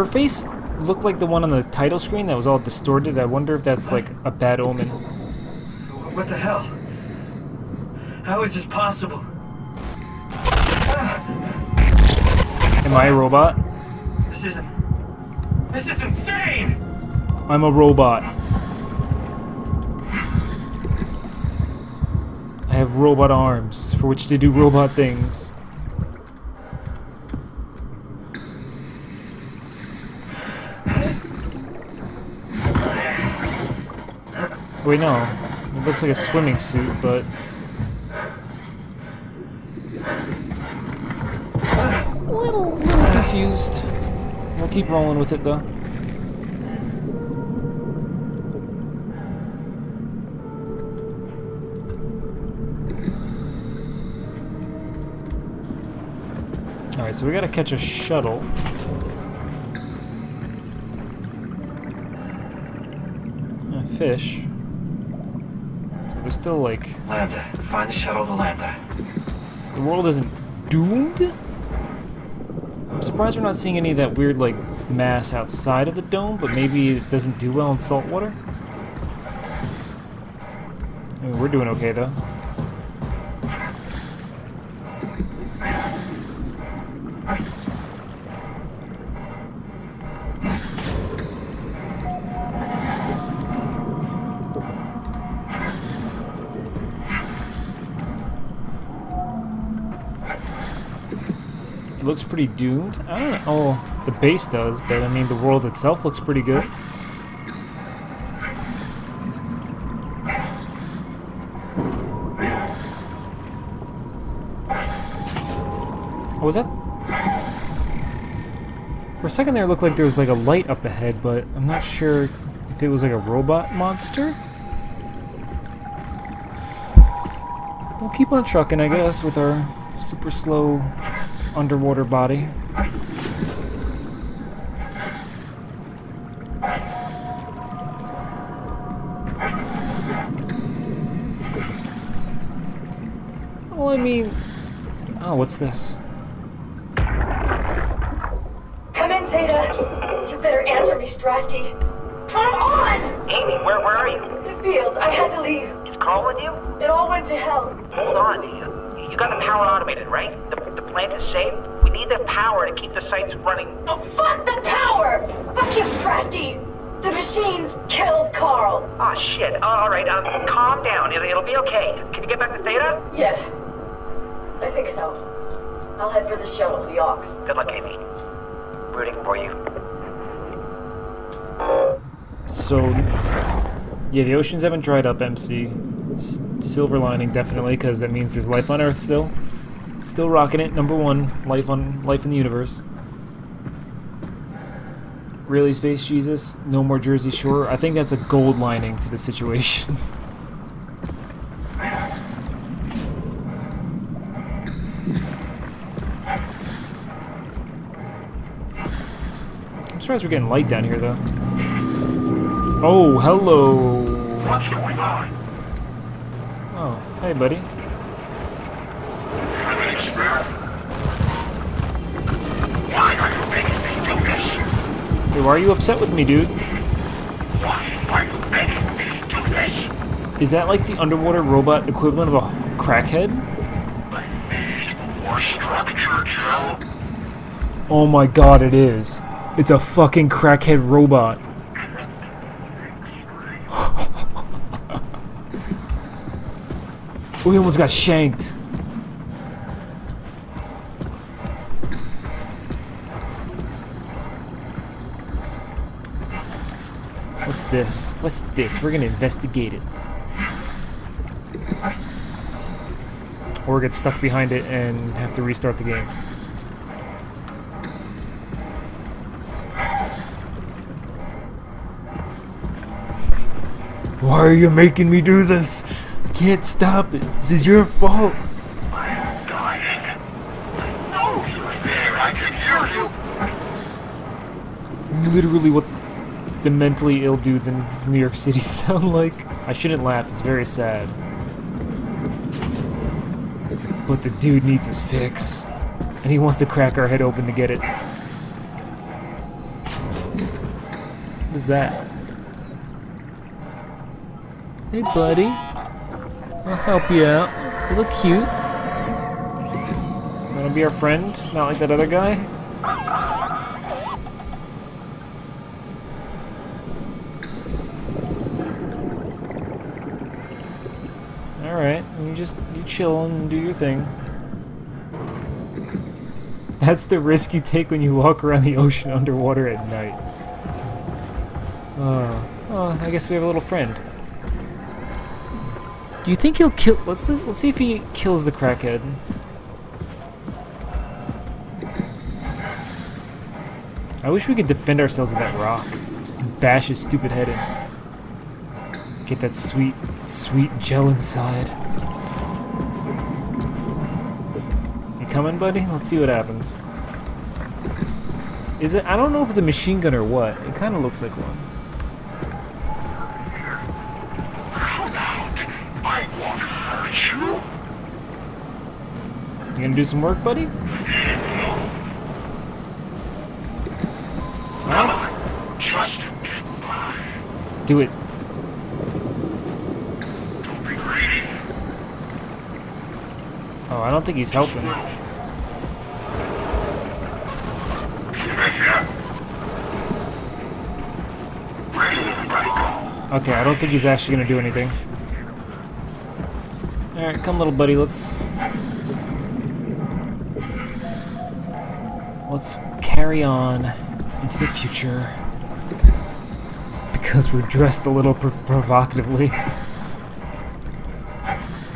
Her face looked like the one on the title screen that was all distorted. I wonder if that's like a bad omen. What the hell? How is this possible? Am I a robot? This isn't. This is insane! I'm a robot. I have robot arms for which to do robot things. Wait, no. It looks like a swimming suit, but... Little, little confused. We'll keep rolling with it, though. Alright, so we gotta catch a shuttle. A fish. Still like... Lambda. Find the shuttle to Lambda. The world isn't doomed? I'm surprised we're not seeing any of that weird, like, mass outside of the dome, but maybe it doesn't do well in salt water? I mean, we're doing okay, though. Pretty doomed. I don't know. Oh, the base does, but I mean, the world itself looks pretty good. Oh, was that? For a second there, it looked like there was like a light up ahead, but I'm not sure if it was like a robot monster. We'll keep on trucking, I guess, with our super slow underwater body. Well, I mean... Oh, what's this? Come in, Theta. You better answer me, Strasky. Come on! Amy, where, where are you? The fields. I had to leave. Is Carl with you? It all went to hell. Hold on. You, you got the power automated, right? The, the plant is safe? We need the power to keep the sites running. Oh, fuck the power! Fuck you, Strasky! The machines killed Carl. Oh shit. All right, um, calm down. It'll, it'll be okay. Can you get back to Theta? Yeah. I think so. I'll head for the shuttle, the Ox. Good luck, Amy. Rooting for you. So, yeah, the oceans haven't dried up, MC. S silver lining, definitely, because that means there's life on Earth still. Still rocking it, number one, life on life in the universe. Really, Space Jesus? No more Jersey Shore? I think that's a gold lining to the situation. I'm surprised we're getting light down here, though. Oh, hello! What's going on? Oh, hey, buddy. Why are you upset with me, dude? Is that like the underwater robot equivalent of a crackhead? Oh my god, it is. It's a fucking crackhead robot. we almost got shanked. This? What's this? We're gonna investigate it. Or get stuck behind it and have to restart the game. Why are you making me do this? I can't stop it. This is your fault. I'm dying. I know you're there. I can hear you. Literally what the mentally ill dudes in New York City sound like. I shouldn't laugh, it's very sad. But the dude needs his fix. And he wants to crack our head open to get it. What is that? Hey, buddy. I'll help you out. You look cute. Wanna be our friend? Not like that other guy? Alright, you just you chill and do your thing. That's the risk you take when you walk around the ocean underwater at night. Uh, oh, I guess we have a little friend. Do you think he'll kill? Let's let's see if he kills the crackhead. I wish we could defend ourselves with that rock. Just bash his stupid head in. Get that sweet, sweet gel inside. Coming, buddy? Let's see what happens. Is it? I don't know if it's a machine gun or what. It kind of looks like one. You. Gonna do some work, buddy? Come. Just. Do it. Don't be greedy. Oh, I don't think he's helping. Keep it here. Where did everybody go? Okay, I don't think he's actually gonna do anything. Alright, come little buddy, let's... Let's carry on into the future. Because we're dressed a little pr provocatively.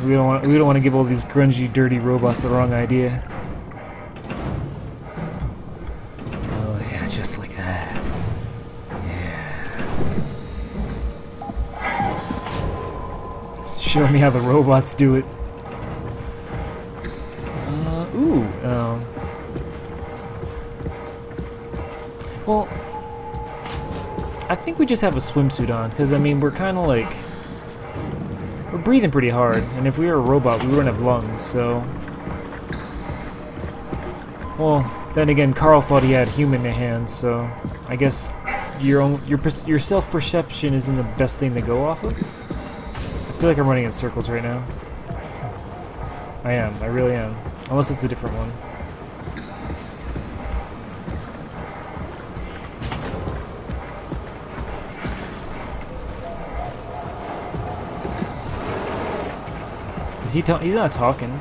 We don't want we don't want to give all these grungy, dirty robots the wrong idea. Show me how the robots do it. Uh, ooh, um. Well, I think we just have a swimsuit on, because, I mean, we're kind of like. We're breathing pretty hard, and if we were a robot, we wouldn't have lungs, so. Well, then again, Carl thought he had human hands, so I guess your own your your self perception isn't the best thing to go off of. I feel like I'm running in circles right now. I am. I really am. Unless it's a different one. Is he ta- He's not talking.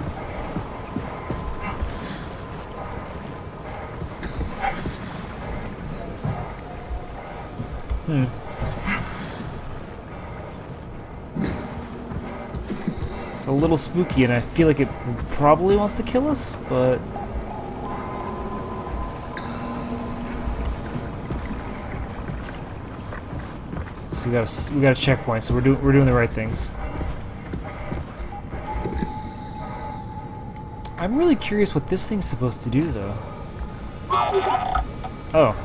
Hmm. Little spooky, and I feel like it probably wants to kill us, but... So we got a we got a checkpoint, so we're doing we're doing the right things. I'm really curious what this thing's supposed to do, though. Oh.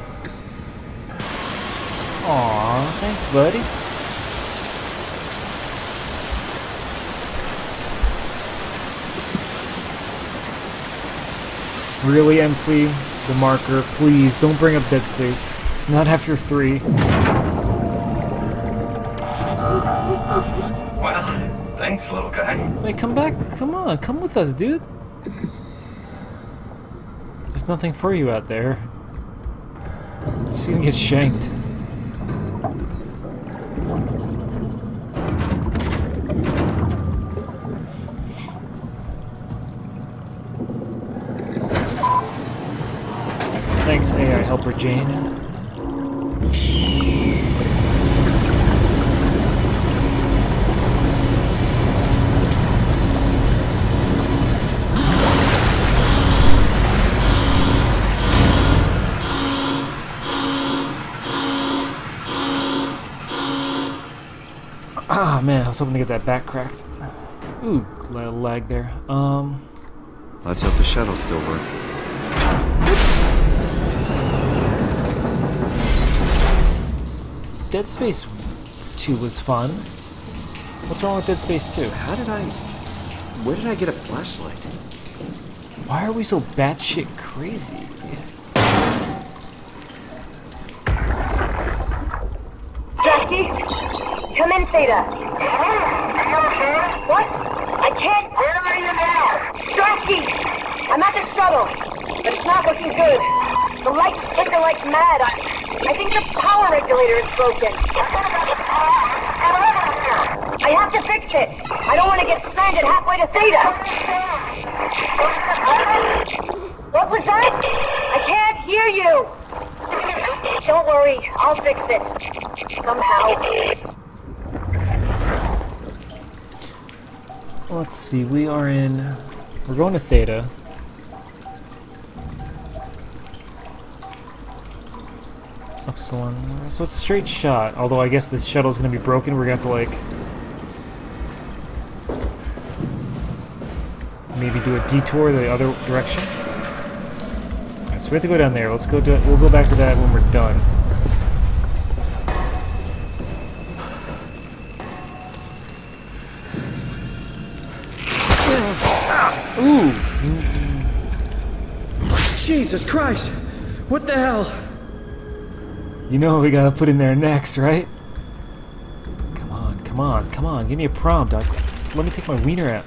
Aw, thanks, buddy. Really, Emsley, the marker, please don't bring up Dead Space. Not after three. Well, thanks, little guy. Wait, come back. Come on, come with us, dude. There's nothing for you out there. Just gonna get shanked. Jane. Ah man, I was hoping to get that back cracked. Ooh, little lag there. Um, Let's hope the shuttle still works. Dead Space 2 was fun. What's wrong with Dead Space 2? How did I... Where did I get a flashlight? Why are we so batshit crazy? Jackie, come in, Theta. What? I can't. Where are you now? Strasky! I'm at the shuttle, but it's not looking good. The lights flicker like mad. I, I think the power regulator is broken. I have to fix it. I don't want to get stranded halfway to Theta. What was that? I can't hear you. Don't worry, I'll fix it. Somehow. Let's see, we are in... We're going to Theta. So it's a straight shot, although I guess this shuttle's gonna be broken, we're gonna have to like... Maybe do a detour the other direction? Alright, so we have to go down there. Let's go do it. We'll go back to that when we're done. Ooh! Jesus Christ! What the hell? You know what we gotta put in there next, right? Come on, come on, come on, give me a prompt. I, let me take my wiener out.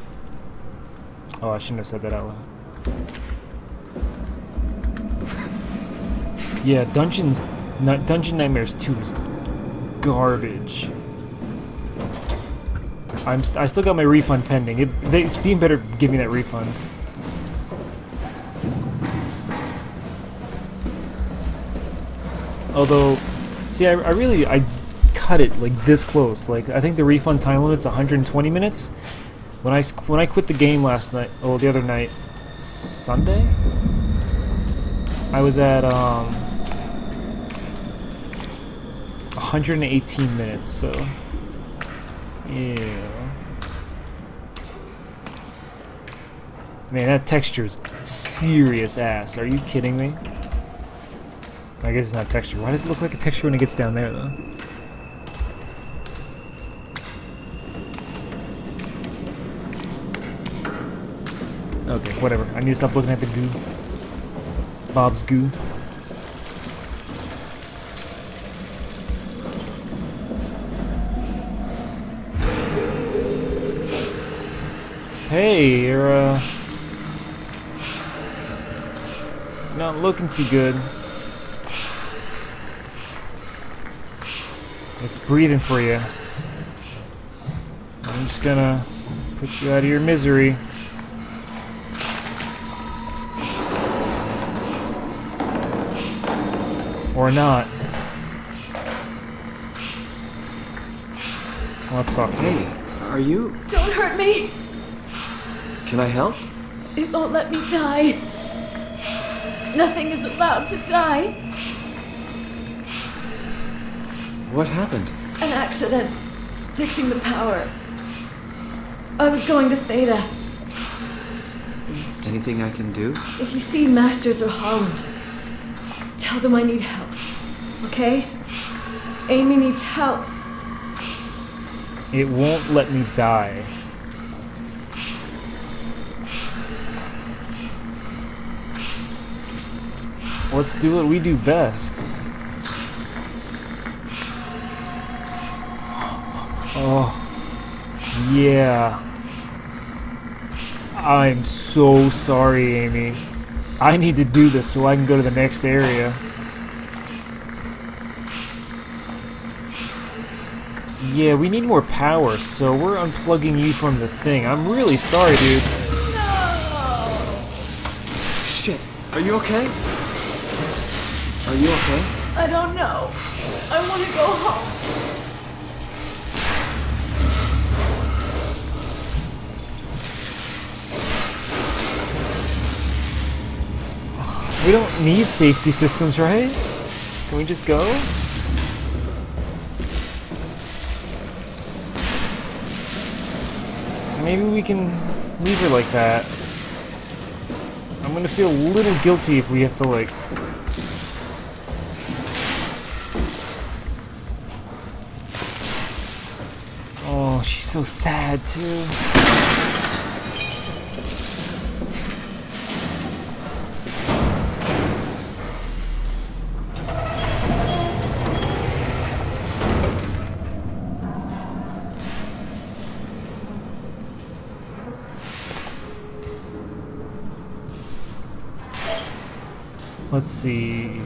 Oh, I shouldn't have said that out loud. Yeah, Dungeons, Ni- Dungeon Nightmares 2 is garbage. I'm st I still got my refund pending. It, they, Steam better give me that refund. Although, see, I, I really I cut it like this close. Like I think the refund time limit's 120 minutes. When I when I quit the game last night, oh the other night, Sunday, I was at um 118 minutes. So yeah. Man, that texture is serious ass. Are you kidding me? I guess it's not texture. Why does it look like a texture when it gets down there, though? Okay, whatever. I need to stop looking at the goo. Bob's goo. Hey, you're, uh... Not looking too good. It's breathing for you. I'm just gonna put you out of your misery. Or not. Let's talk to you. Are you? Don't hurt me. Can I help? It won't let me die. Nothing is allowed to die. What happened? An accident. Fixing the power. I was going to Theta. Anything I can do? If you see Masters or Holland, tell them I need help. Okay? Amy needs help. It won't let me die. Let's do what we do best. Oh, yeah. I'm so sorry, Amy. I need to do this so I can go to the next area. Yeah, we need more power, so we're unplugging you from the thing. I'm really sorry, dude. No! Shit. Are you okay? Are you okay? I don't know. I want to go home. We don't need safety systems, right? Can we just go? Maybe we can leave her like that. I'm gonna feel a little guilty if we have to, like... Oh, she's so sad, too. Let's see.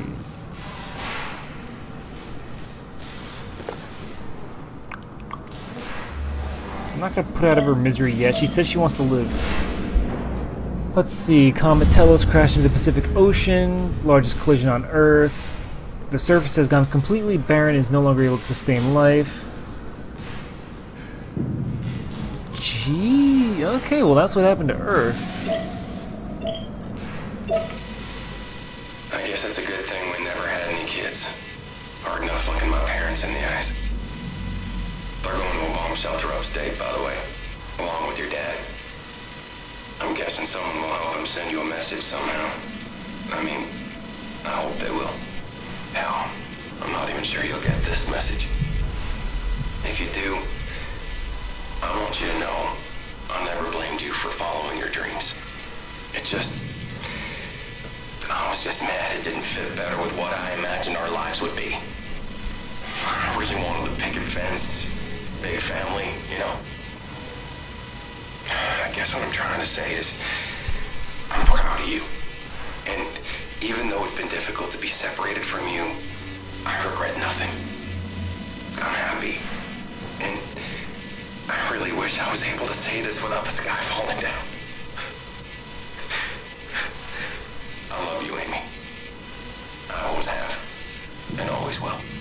I'm not gonna put out of her misery yet. She says she wants to live. Let's see. Comet Telos crashed into the Pacific Ocean. Largest collision on Earth. The surface has gone completely barren and is no longer able to sustain life. Gee, okay, well that's what happened to Earth. Shelter upstate, by the way, along with your dad. I'm guessing someone will help them send you a message somehow. I mean, I hope they will. Hell, I'm not even sure you'll get this message. If you do, I want you to know I never blamed you for following your dreams. It just... I was just mad it didn't fit better with what I imagined our lives would be. I really wanted the picket fence, big family, you know. I guess what I'm trying to say is, I'm proud of you. And even though it's been difficult to be separated from you, I regret nothing. I'm happy. And I really wish I was able to say this without the sky falling down. I love you, Amy. I always have. And always will.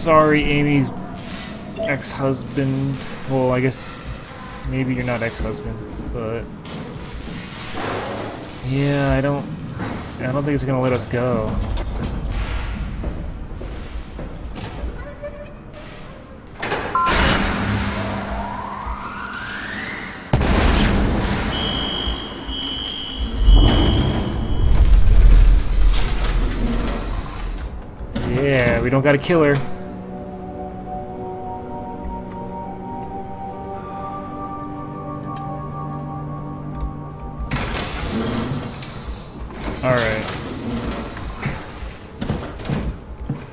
Sorry, Amy's ex-husband. Well, I guess maybe you're not ex-husband, but yeah, I don't. I don't think it's gonna let us go. Yeah, we don't gotta kill her.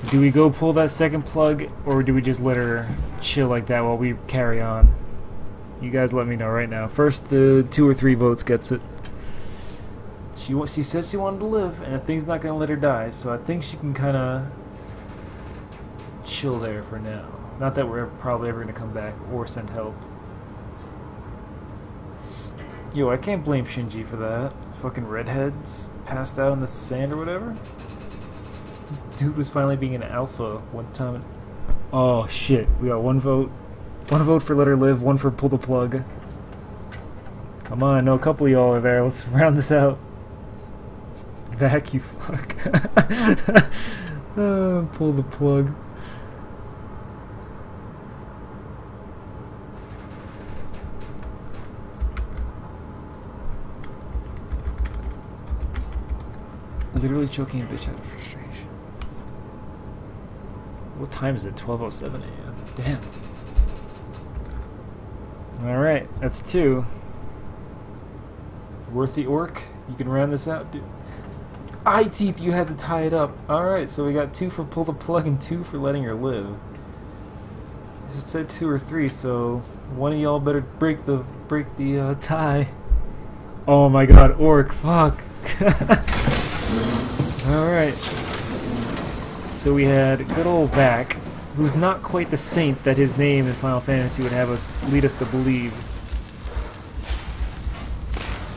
Do we go pull that second plug, or do we just let her chill like that while we carry on? You guys let me know right now. First, the two or three votes gets it. She she said she wanted to live, and a thing's not gonna let her die, so I think she can kind of chill there for now. Not that we're probably ever gonna come back or send help. Yo, I can't blame Shinji for that. Fucking redheads passed out in the sand or whatever. Dude was finally being an alpha one time. Oh shit, we got one vote. One vote for let her live, one for pull the plug. Come on, no, a couple of y'all are there. Let's round this out. Back, you fuck. oh, pull the plug. Literally choking a bitch out of frustration. What time is it? 12.07 a.m. Damn. Alright, that's two. Worth the orc? You can round this out, dude. Eye teeth, you had to tie it up. Alright, so we got two for pull the plug and two for letting her live. It said two or three, so one of y'all better break the break the uh, tie. Oh my god, orc, fuck. Alright. So we had good old Vac, who's not quite the saint that his name in Final Fantasy would have us lead us to believe.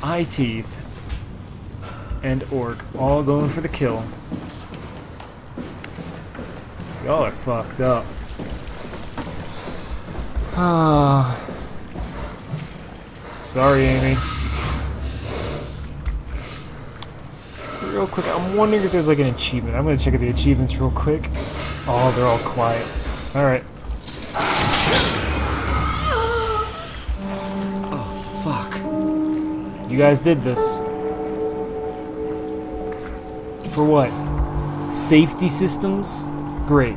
Eye Teeth and Orc all going for the kill. Y'all are fucked up. Ah. Sorry, Amy. Real quick, I'm wondering if there's like an achievement. I'm gonna check out the achievements real quick. Oh, they're all quiet. Alright. Oh, fuck. You guys did this. For what? Safety systems? Great.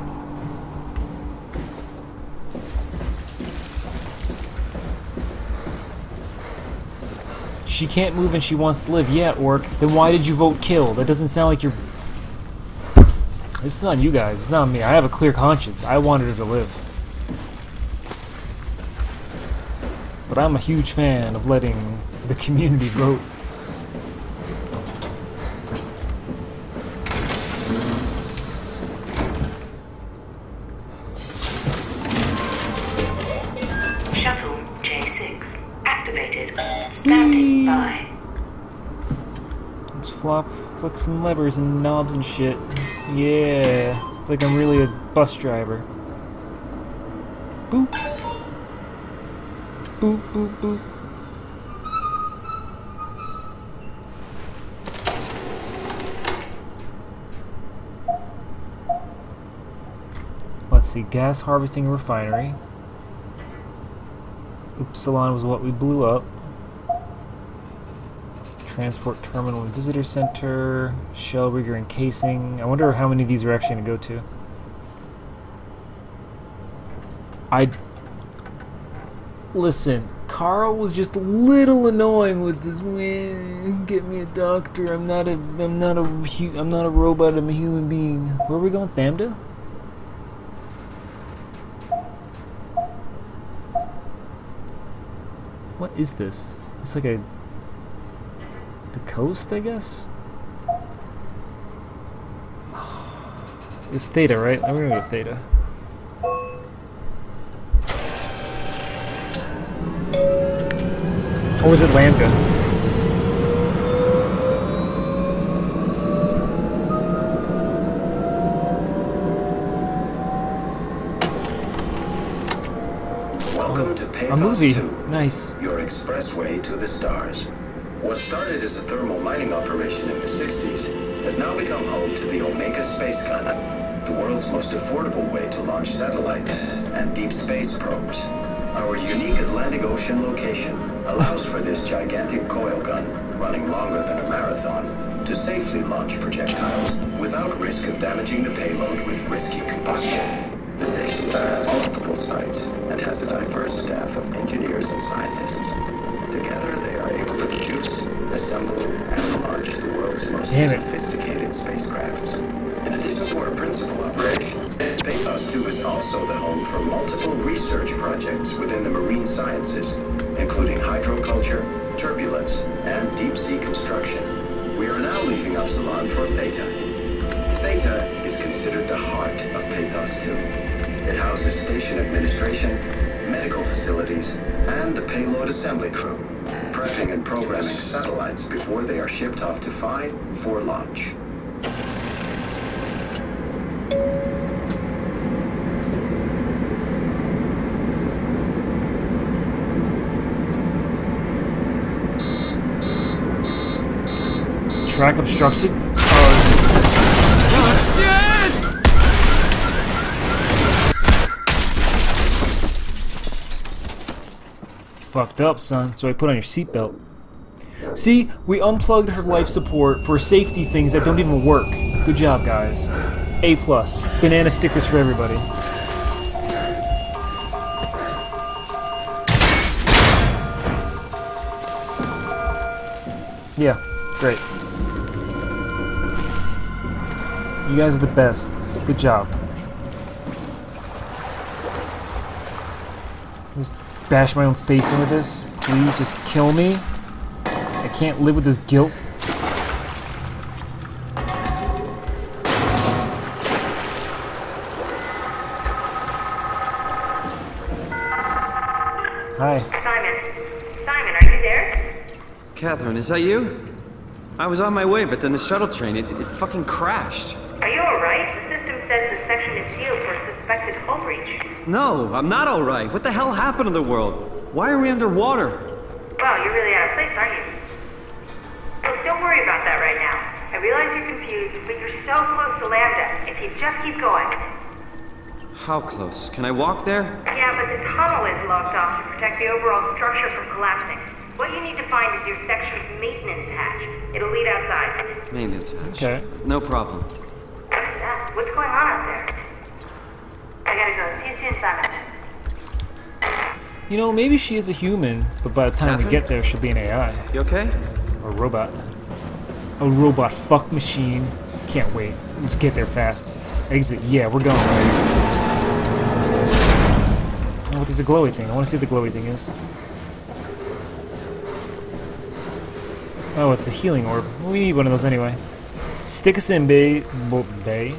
She can't move and she wants to live. Yeah, Orc. Then why did you vote kill? That doesn't sound like you're... This is on you guys. It's not me. I have a clear conscience. I wanted her to live. But I'm a huge fan of letting the community vote. Some levers and knobs and shit. Yeah, it's like I'm really a bus driver. Boop. Boop, boop, boop. Let's see, gas harvesting refinery. Upsilon was what we blew up. Transport terminal and visitor center, shell rigger and casing. I wonder how many of these are actually going to go to. I listen. Carl was just a little annoying with this. "Well, Get me a doctor. I'm not a. I'm not a. I'm not a robot. I'm a human being. Where are we going, Thamda? What is this? It's like a the coast, I guess. It's Theta, right? I'm gonna go to Theta. Or was it Lambda? Welcome to A movie. 2, Nice. your expressway to the stars. What started as a thermal mining operation in the 60s has now become home to the Omega Space Gun, the world's most affordable way to launch satellites and deep space probes. Our unique Atlantic Ocean location allows for this gigantic coil gun, running longer than a marathon, to safely launch projectiles without risk of damaging the payload with risky combustion. The station has multiple sites and has a diverse staff of engineers and scientists. Assemble, and launch the world's most Damn sophisticated spacecrafts. In addition to our principal operation, Pathos 2 is also the home for multiple research projects within the marine sciences, including hydroculture, turbulence, and deep sea construction. We are now leaving Upsilon for Theta. Theta is considered the heart of Pathos 2. It houses station administration, medical facilities, and the payload assembly crew, prepping and programming satellites before they are shipped off to Phi for launch. Track obstructed. Fucked up, son. So I put on your seatbelt. See, we unplugged her life support for safety things that don't even work. Good job, guys. A plus. Banana stickers for everybody. Yeah, great. You guys are the best. Good job. Just bash my own face in with this. Please just kill me. I can't live with this guilt. Hi. Simon. Simon, are you there? Catherine, is that you? I was on my way, but then the shuttle train, it, it fucking crashed. Are you alright? The system says the section is sealed for suspected hull breach. No, I'm not alright. What the hell happened to the world? Why are we underwater? Wow, you're really out of place, aren't you? Look, don't worry about that right now. I realize you're confused, but you're so close to Lambda. If you just keep going. How close? Can I walk there? Yeah, but the tunnel is locked off to protect the overall structure from collapsing. What you need to find is your section's maintenance hatch. It'll lead outside. Maintenance hatch. Okay. No problem. What's that? What's going on out there? I gotta go. See you soon, Simon. You know, maybe she is a human, but by the time we get there, she'll be an AI. You okay? Or a robot. A robot fuck machine. Can't wait. Let's get there fast. Exit. Yeah, we're going. Right? Oh, there's a glowy thing. I want to see what the glowy thing is. Oh, it's a healing orb. We need one of those anyway. Stick us in, bay. Bay?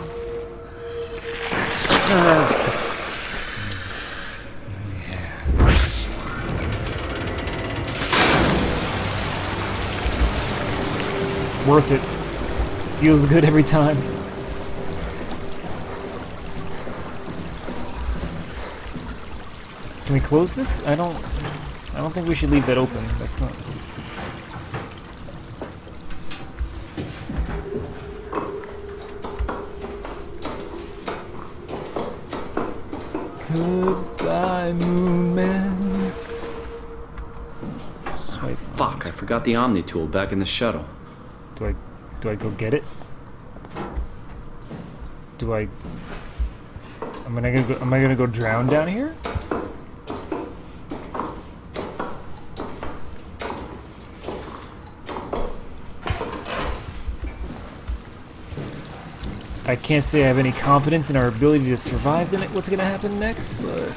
Worth it. Feels good every time. Can we close this? I don't I don't think we should leave that open. That's not Moon Man. Swipe. Fuck, I forgot the Omni tool back in the shuttle. Do I do I go get it? Do I Am I gonna go am I gonna go drown down here? I can't say I have any confidence in our ability to survive the what's gonna happen next, but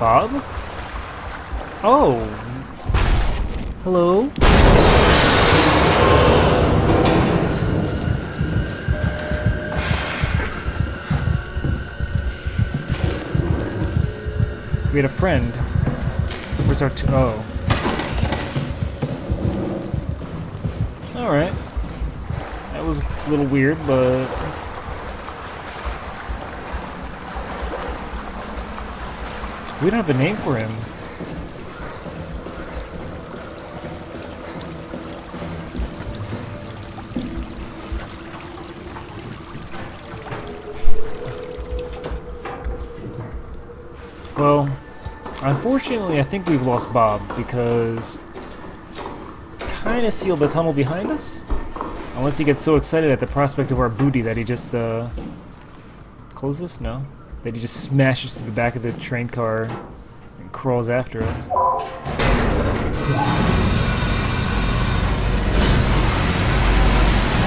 Bob? Oh. Hello? We had a friend. Where's our t- oh. Alright. That was a little weird, but... We don't have a name for him. Well, unfortunately, I think we've lost Bob because kind of sealed the tunnel behind us. Unless he gets so excited at the prospect of our booty that he just uh, close this? No, that he just smashes through the back of the train car and crawls after us.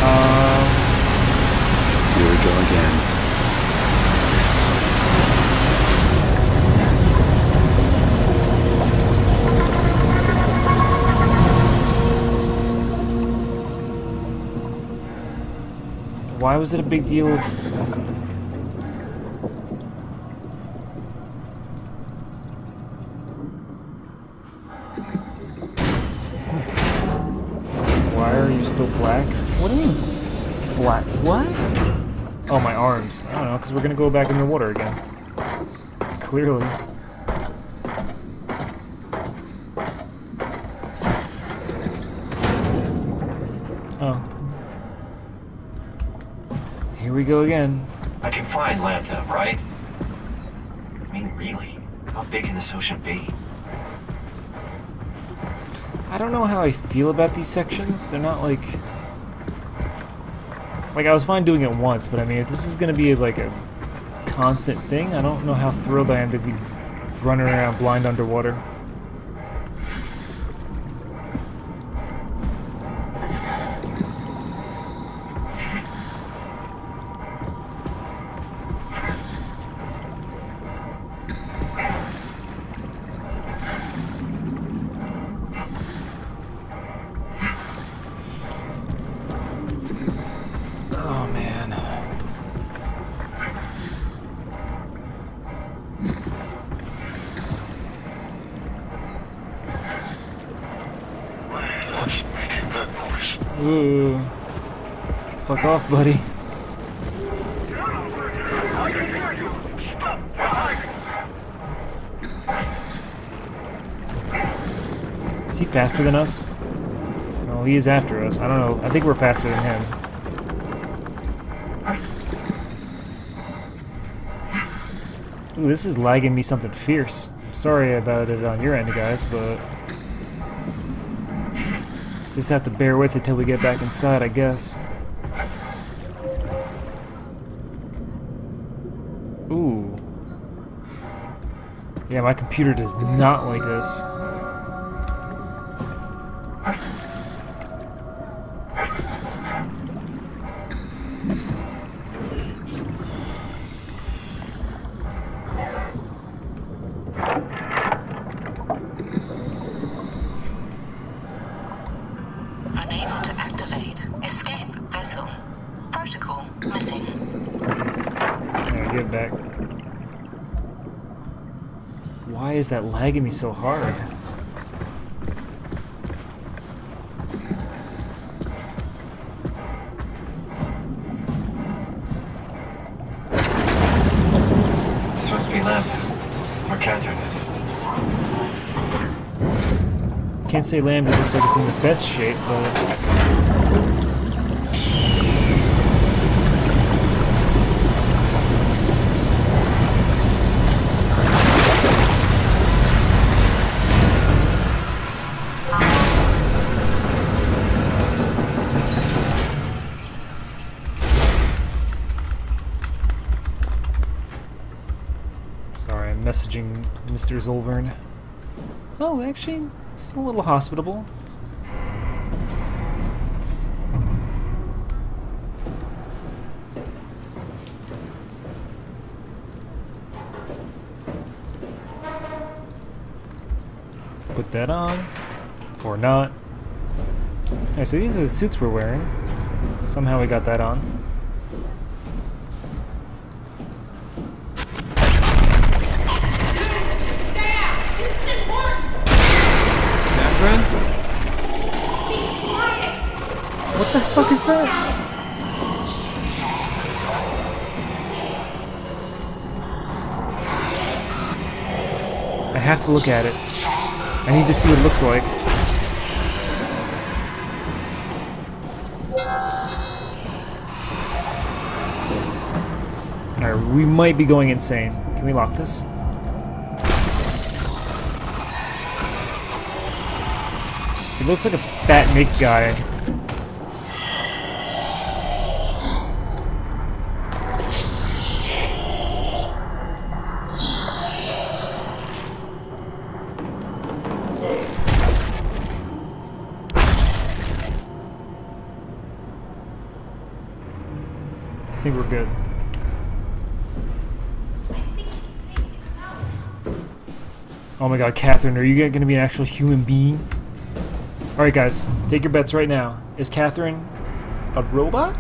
Um, Here we go again. why was it a big deal? My arms. I don't know, because we're going to go back in the water again. Clearly. Oh. Here we go again. I can find Lambda, right? I mean, really? How big can this ocean be? I don't know how I feel about these sections. They're not like... Like, I was fine doing it once, but I mean, if this is gonna be like a constant thing, I don't know how thrilled I am to be running around blind underwater. Buddy. Is he faster than us? No, he is after us. I don't know. I think we're faster than him. Ooh, this is lagging me something fierce. Sorry about it on your end, guys, but... Just have to bear with it till we get back inside, I guess. Ooh. Yeah, my computer does not like this. Lagging me so hard? This must be Lambda, where Catherine is. Can't say Lambda looks like it's in the best shape, but Zolvern. Oh, actually, it's a little hospitable. Put that on. Or not. Alright, so these are the suits we're wearing. Somehow we got that on. Fuck is that? I have to look at it. I need to see what it looks like. Alright, we might be going insane. Can we lock this? It looks like a fat Nick guy. God, Catherine, are you gonna be an actual human being? Alright, guys, take your bets right now. Is Catherine a robot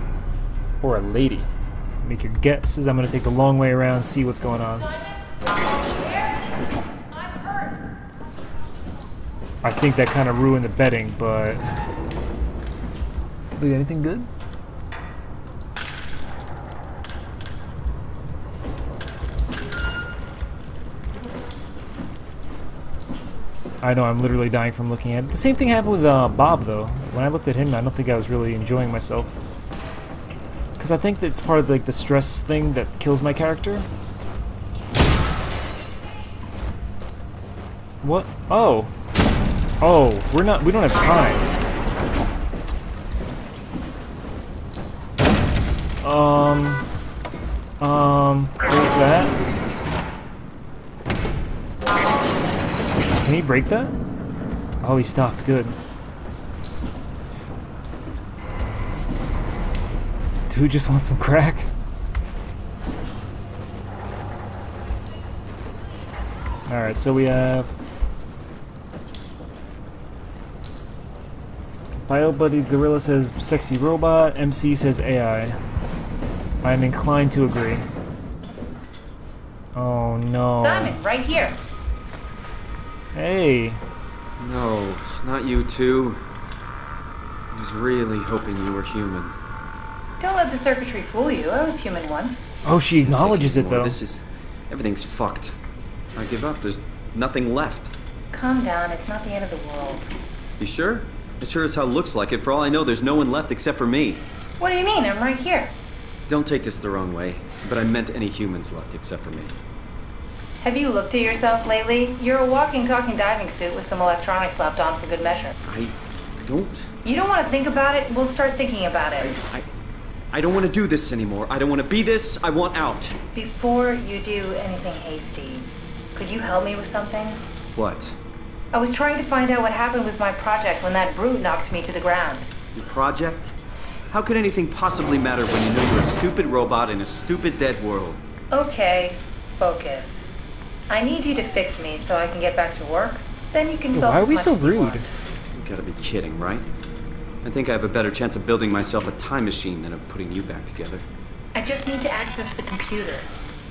or a lady? Make your guesses. I'm gonna take the long way around, see what's going on. I think that kind of ruined the betting, but. Look, anything good? I know, I'm literally dying from looking at it. The same thing happened with uh, Bob, though. When I looked at him, I don't think I was really enjoying myself. Because I think that it's part of like the stress thing that kills my character. What? Oh. Oh, we're not, we don't have time. Um. Um, close that. Can he break that? Oh, he stopped. Good. Dude just wants some crack. Alright, so we have... Bio Buddy Gorilla says sexy robot, MC says AI. I'm inclined to agree. Oh no. Simon, right here. Hey. No, not you too. I was really hoping you were human. Don't let the circuitry fool you. I was human once. Oh, she acknowledges it though. This is everything's fucked. I give up. There's nothing left. Calm down. It's not the end of the world. You sure? It sure as hell looks like it. For all I know, there's no one left except for me. What do you mean? I'm right here. Don't take this the wrong way, but I meant any humans left except for me. Have you looked at yourself lately? You're a walking, talking diving suit with some electronics slapped on for good measure. I don't. You don't want to think about it? We'll start thinking about it. I. I don't want to do this anymore. I don't want to be this. I want out. Before you do anything hasty, could you help me with something? What? I was trying to find out what happened with my project when that brute knocked me to the ground. Your project? How could anything possibly matter when you know you're a stupid robot in a stupid dead world? Okay, focus. I need you to fix me so I can get back to work. Then you can Why solve are we so as you rude? You gotta be kidding, right? I think I have a better chance of building myself a time machine than of putting you back together. I just need to access the computer.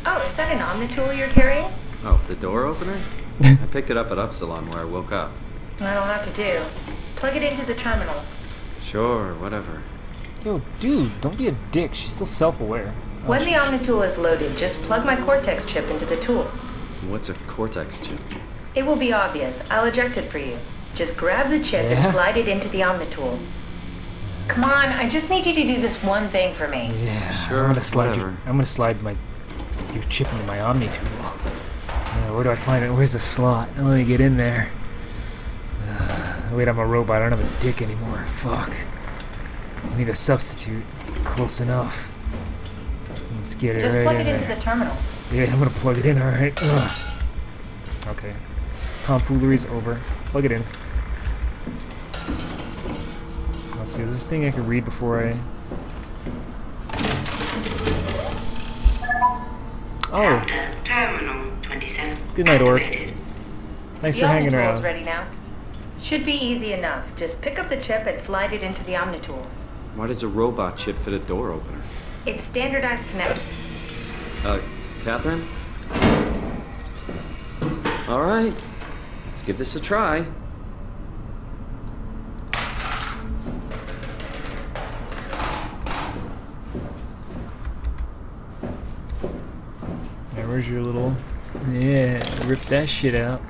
Oh, is that an Omnitool you're carrying? Oh, the door opener? I picked it up at Upsilon where I woke up. That'll have to do. Plug it into the terminal. Sure, whatever. Yo, dude, don't be a dick. She's still self-aware. When the Omnitool is loaded, just plug my Cortex chip into the tool. What's a Cortex chip? It will be obvious. I'll eject it for you. Just grab the chip Yeah. and slide it into the Omnitool. Come on, I just need you to do this one thing for me. Yeah, Sure, I'm gonna slide your. I'm gonna slide my your chip into my Omni tool. Uh, where do I find it? Where's the slot? Let me get in there. Uh, wait, I'm a robot. I don't have a dick anymore. Fuck. I need a substitute. Close enough. Let's get it Just right plug in it into there. the terminal. Yeah, I'm gonna plug it in. All right. Okay. Tomfoolery's over. Plug it in. Let's see. Is this thing I can read before I? Oh, Terminal 27. Good night, Orc. thanks the for hanging Omnitool is around. ready now. Should be easy enough. Just pick up the chip and slide it into the Omnitool. Why does a robot chip fit a door opener? It's standardized connect. Uh, Catherine? Alright. Let's give this a try. Where's your little? Yeah, rip that shit out.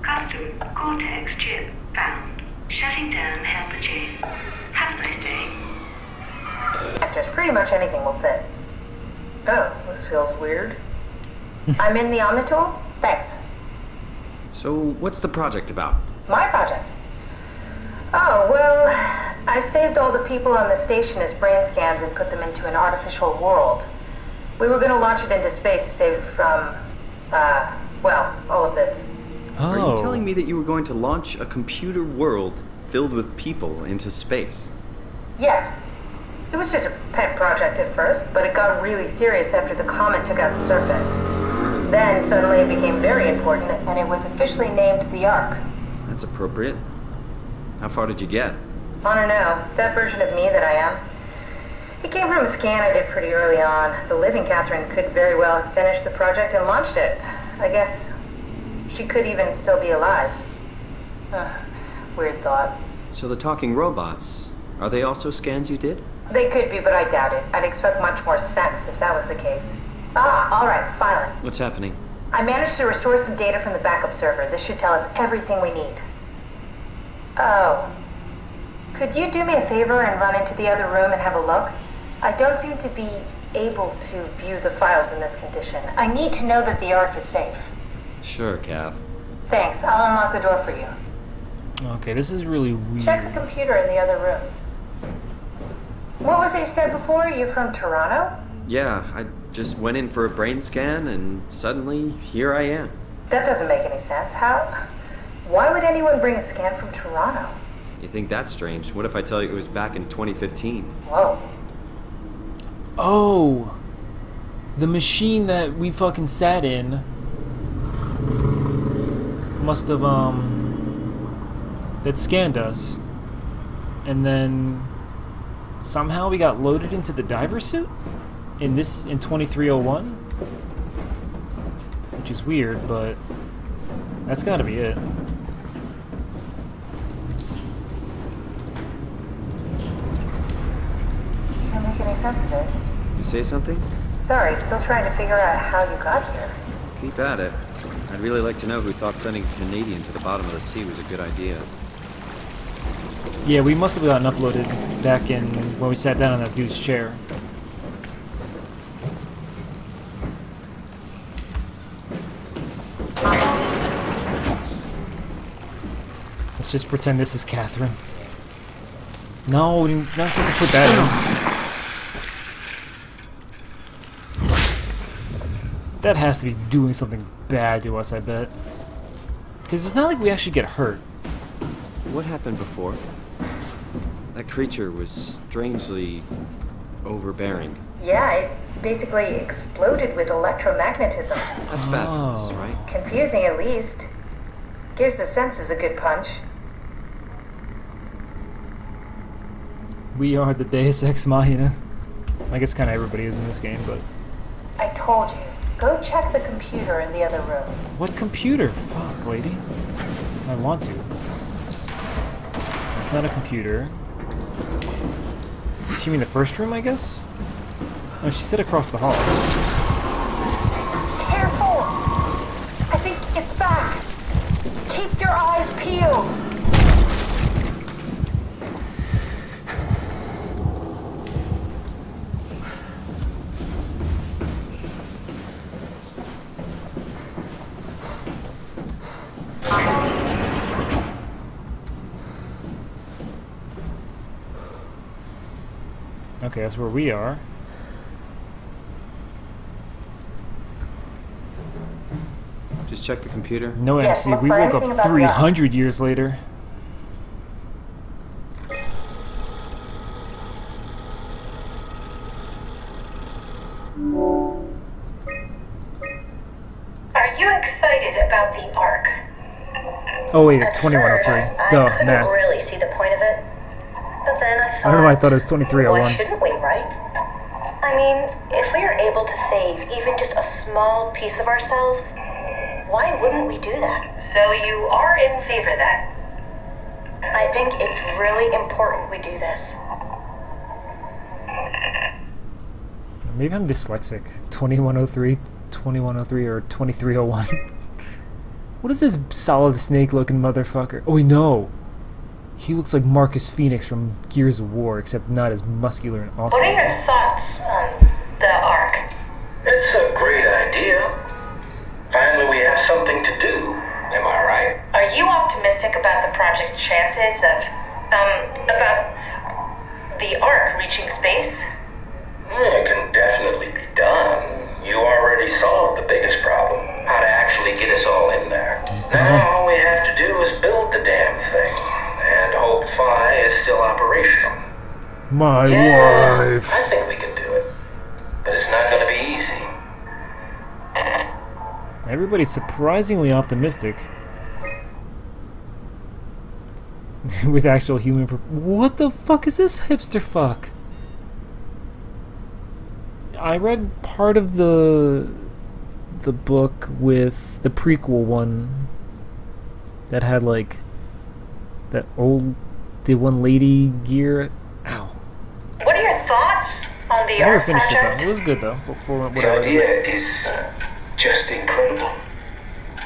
Custom Cortex chip found. Shutting down helper chain. Have a nice day. Just pretty much anything will fit. Oh, this feels weird. I'm in the Omnitool? Thanks. So, what's the project about? My project. Oh, well, I saved all the people on the station as brain scans and put them into an artificial world. We were going to launch it into space to save it from, uh, well, all of this. Oh. Are you telling me that you were going to launch a computer world filled with people into space? Yes. It was just a pet project at first, but it got really serious after the comet took out the surface. Then suddenly it became very important, and it was officially named the Ark. That's appropriate. How far did you get? I don't know. That version of me that I am. It came from a scan I did pretty early on. The living Catherine could very well have finished the project and launched it. I guess she could even still be alive. Ugh, weird thought. So, the talking robots, are they also scans you did? They could be, but I doubt it. I'd expect much more sense if that was the case. Ah, all right, finally. What's happening? I managed to restore some data from the backup server. This should tell us everything we need. Oh. Could you do me a favor and run into the other room and have a look? I don't seem to be able to view the files in this condition. I need to know that the Ark is safe. Sure, Kath. Thanks. I'll unlock the door for you. Okay, this is really weird. Check the computer in the other room. What was it you said before? You're from Toronto? Yeah, I just went in for a brain scan and suddenly here I am. That doesn't make any sense. How? Why would anyone bring a scan from Toronto? You think that's strange? What if I tell you it was back in 2015? Whoa. Oh, the machine that we fucking sat in must have um that scanned us, and then somehow we got loaded into the diver suit in this in 2301, which is weird, but that's got to be it. Can't make any sense of it. You say something? Sorry, still trying to figure out how you got here. Keep at it. I'd really like to know who thought sending a Canadian to the bottom of the sea was a good idea. Yeah, we must have gotten uploaded back in when we sat down on that dude's chair. Let's just pretend this is Catherine. No, you're not supposed to put that in. That has to be doing something bad to us, I bet. Because it's not like we actually get hurt. What happened before? That creature was strangely overbearing. Yeah, it basically exploded with electromagnetism. That's bad for us, Oh. right? Confusing at least. Gives the senses a good punch. We are the Deus Ex Machina. I guess kind of everybody is in this game, but I told you. Go check the computer in the other room. what computer? Fuck, lady. I want to. It's not a computer. She mean the first room, I guess? Oh, she said across the hall. Careful! I think it's back. Keep your eyes peeled. Okay, that's where we are. Just check the computer. No Yes, MC. We woke up 300 years later. Are you excited about the Ark? Oh wait, oh At 2103. first, Duh, I math. I thought, I don't know why I thought it was 2301. why shouldn't we, right? I mean, if we are able to save even just a small piece of ourselves, why wouldn't we do that? So you are in favor then? I think it's really important we do this. Maybe I'm dyslexic. 2103, 2103, or 2301. what is this solid snake looking motherfucker? Oh, no! He looks like Marcus Phoenix from Gears of War, except not as muscular and awesome. What awesome. are your thoughts on the Ark? It's a great idea. Finally, we have something to do. Am I right? Are you optimistic about the project's chances of, um, about the Ark reaching space? Yeah, It can definitely be done. You already solved the biggest problem how to actually get us all in there. Now, all we have to do is build the damn thing. Phi is still operational. My Yeah, wife! I think we can do it. But it's not going to be easy. Everybody's surprisingly optimistic. With actual human. What the fuck is this hipster fuck? I read part of the the book with the prequel one that had like that old the one lady gear. Ow! What are your thoughts on the I never Ark finished it though. It was good though. Before The idea is uh, just incredible.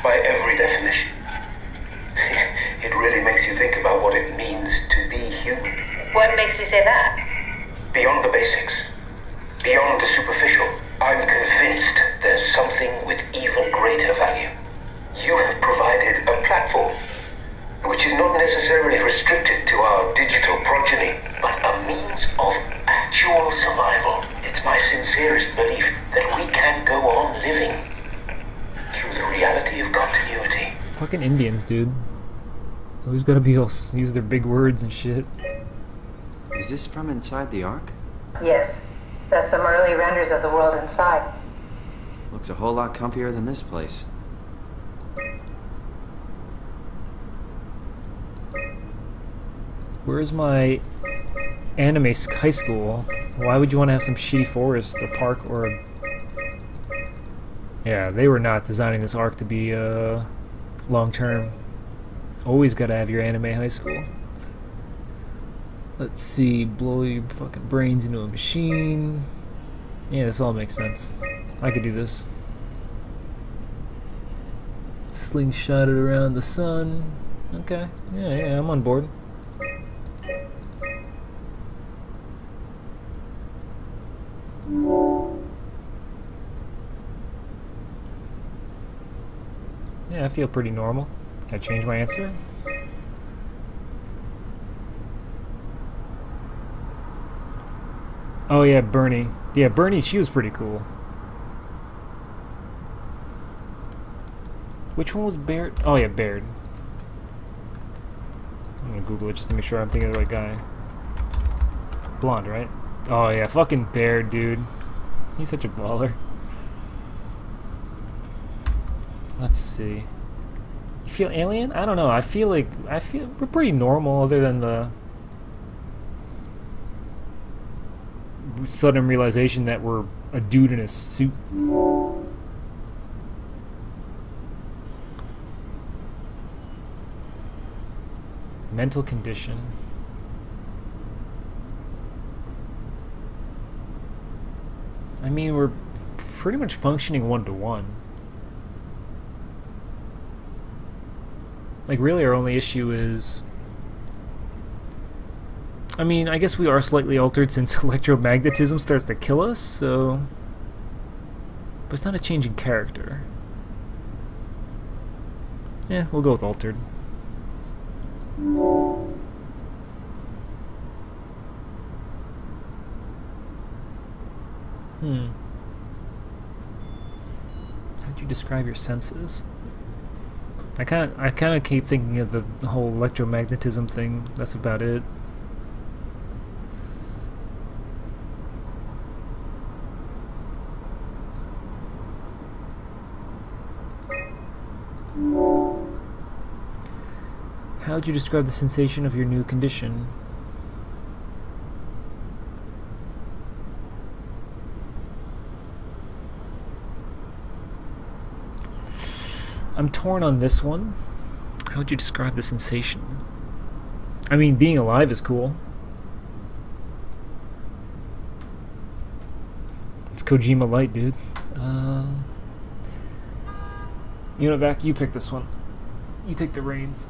By every definition. It really makes you think about what it means to be human. What makes you say that? Beyond the basics. Beyond the superficial. I'm convinced there's something with even greater value. You have provided a platform, which is not necessarily restricted to our digital progeny, but a means of actual survival. It's my sincerest belief that we can go on living through the reality of continuity. Fucking Indians, dude. Always gotta be able to use their big words and shit. Is this from inside the Ark? Yes. That's some early renders of the world inside. Looks a whole lot comfier than this place. Where's my anime high school? Why would you want to have some shitty forest, a park, or a... Yeah, they were not designing this Ark to be uh, long term. Always gotta have your anime high school. Let's see, blow your fucking brains into a machine. Yeah, this all makes sense. I could do this. Slingshot it around the sun. Okay, yeah, yeah, I'm on board. I feel pretty normal. Can I change my answer? Oh yeah, Bernie. Yeah, Bernie, she was pretty cool. Which one was Baird? Oh yeah, Baird. I'm gonna Google it just to make sure I'm thinking of the right guy. Blonde, right? Oh yeah, fucking bear, dude. He's such a baller. Let's see. You feel alien? I don't know. I feel like I feel we're pretty normal, other than the sudden realization that we're a dude in a suit. Mental condition. I mean, we're pretty much functioning one to one. Like, really, our only issue is. I mean, I guess we are slightly altered since electromagnetism starts to kill us, so. But it's not a change in character. Yeah, we'll go with altered. Hmm. How'd you describe your senses? I kind of, I kind of keep thinking of the whole electromagnetism thing. That's about it. How would you describe the sensation of your new condition? I'm torn on this one. How would you describe the sensation? I mean, being alive is cool. It's Kojima Light, dude. Uh, Univac, you pick this one. You take the reins.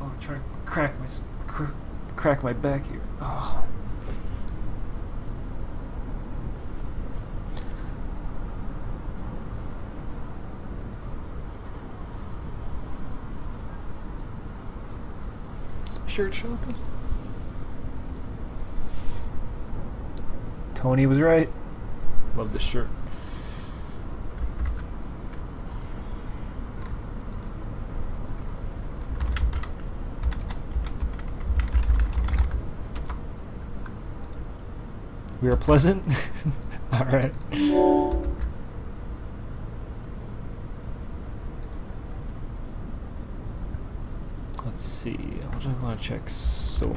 Oh, I'm trying to crack my cr crack my back here. Oh. Shirt shopping. Tony was right. Love this shirt. We are pleasant? Alright. Let's I want to check? Soma.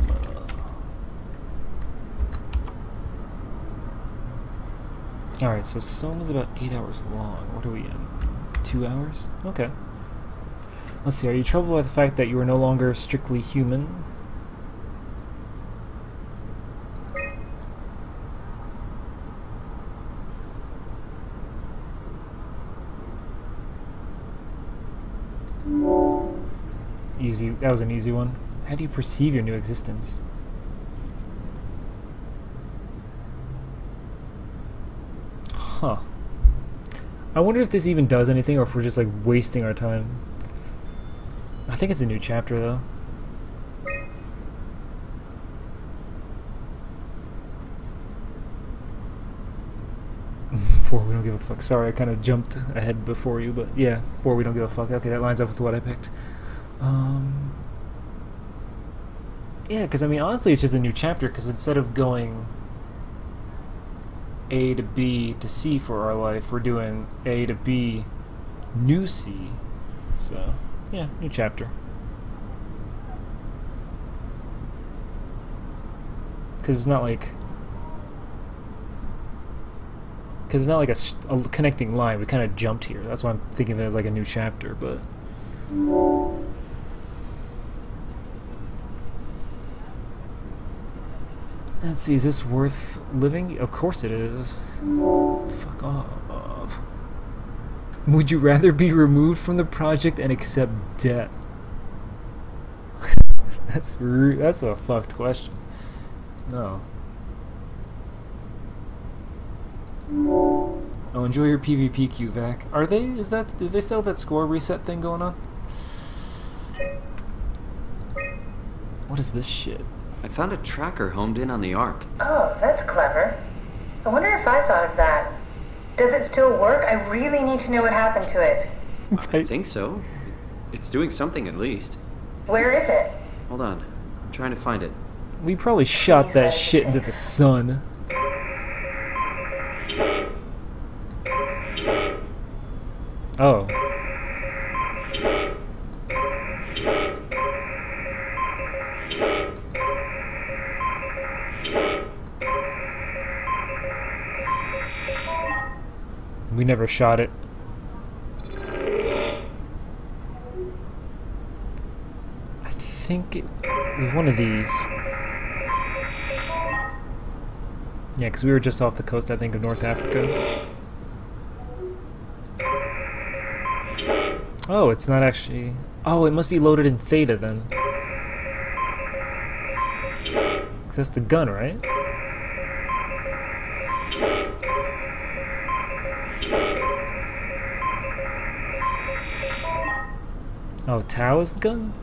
Alright, so Soma's about 8 hours long. What are we in? 2 hours? Okay. Let's see, are you troubled by the fact that you are no longer strictly human? Easy. That was an easy one. How do you perceive your new existence? Huh. I wonder if this even does anything or if we're just like wasting our time. I think it's a new chapter though. Four, we don't give a fuck. Sorry, I kind of jumped ahead before you, but yeah, four, we don't give a fuck. Okay, that lines up with what I picked. Um, yeah, because I mean, honestly, it's just a new chapter. Because instead of going A to B to C for our life, we're doing A to B, new C. So, yeah, new chapter. Because it's not like. Because it's not like a, a connecting line. We kind of jumped here. That's why I'm thinking of it as like a new chapter, but. Let's see, is this worth living? Of course it is. Fuck off. Would you rather be removed from the project and accept death? that's that's a fucked question. No. Oh, enjoy your PvP queue, Vac. Are they? Is that? Do they still have that score reset thing going on? What is this shit? I found a tracker homed in on the Ark. Oh, that's clever. I wonder if I thought of that. Does it still work? I really need to know what happened to it. I think so. It's doing something at least. Where is it? Hold on. I'm trying to find it. We probably shot that shit into the sun. Oh. We never shot it. I think it was one of these. Yeah, because we were just off the coast, I think, of North Africa. Oh, it's not actually... Oh, it must be loaded in Theta, then. 'Cause that's the gun, right? Oh, Tau is the gun?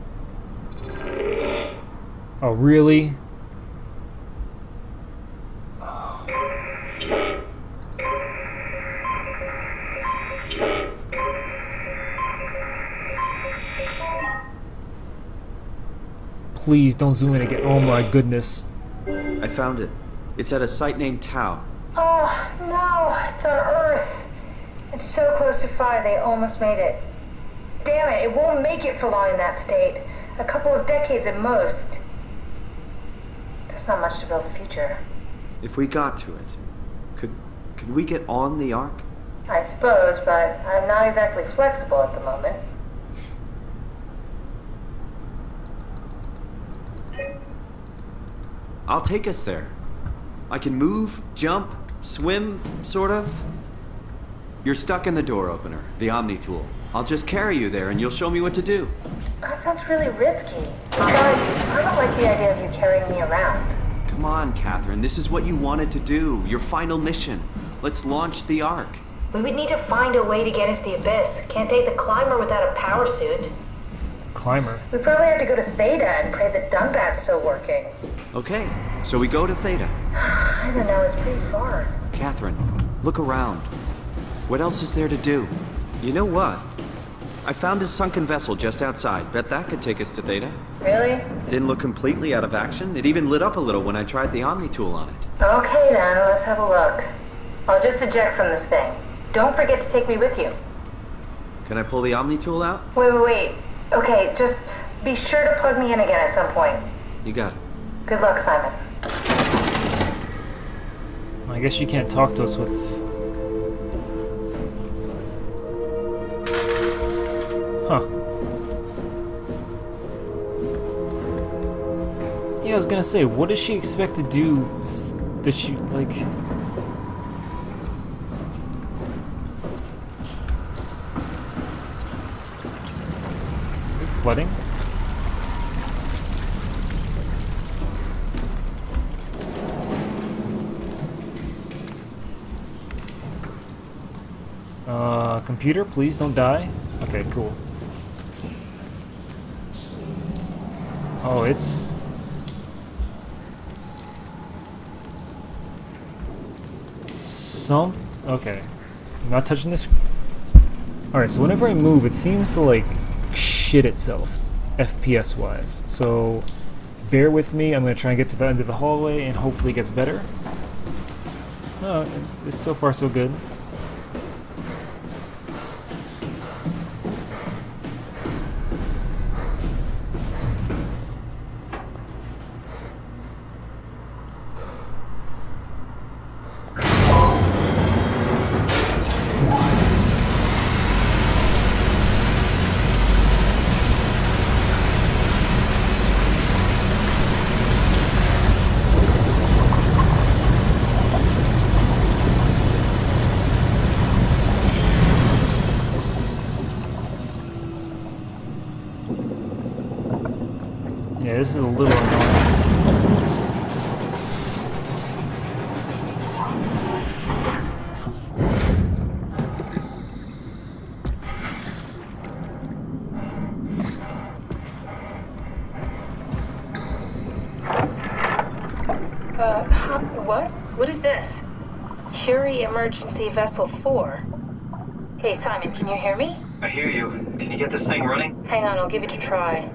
Oh, really? Please don't zoom in again. Oh my goodness. I found it. It's at a site named Tau. Oh, no, it's on Earth. It's so close to Phi, they almost made it. Damn it, it won't make it for long in that state. A couple of decades at most. That's not much to build a future. If we got to it, could could we get on the Ark? I suppose, but I'm not exactly flexible at the moment. I'll take us there. I can move, jump, swim, sort of. You're stuck in the door opener, the Omni tool. I'll just carry you there and you'll show me what to do. That sounds really risky. Besides, I don't like the idea of you carrying me around. Come on, Catherine. This is what you wanted to do. Your final mission. Let's launch the Ark. We would need to find a way to get into the Abyss. Can't take the climber without a power suit. Climber. We probably have to go to Theta and pray that Dunbat's still working. Okay, so we go to Theta. I don't know, it's pretty far. Catherine, look around. What else is there to do? You know what? I found his sunken vessel just outside. Bet that could take us to Theta. Really? Didn't look completely out of action. It even lit up a little when I tried the Omni tool on it. Okay then, let's have a look. I'll just eject from this thing. Don't forget to take me with you. Can I pull the Omni tool out? Wait, wait, wait. Okay, just be sure to plug me in again at some point. You got it. Good luck, Simon. I guess you can't talk to us with... Huh. Yeah, I was gonna say, what does she expect to do? Does she, like... Flooding? Uh, computer, please don't die. Okay, cool. Oh, it's... Some... Okay. I'm not touching this... Alright, so whenever I move, it seems to, like, shit itself, FPS-wise. So, bear with me. I'm going to try and get to the end of the hallway, and hopefully it gets better. No, it's so far so good. Emergency Vessel 4. Hey, Simon, can you hear me? I hear you. Can you get this thing running? Hang on, I'll give it a try.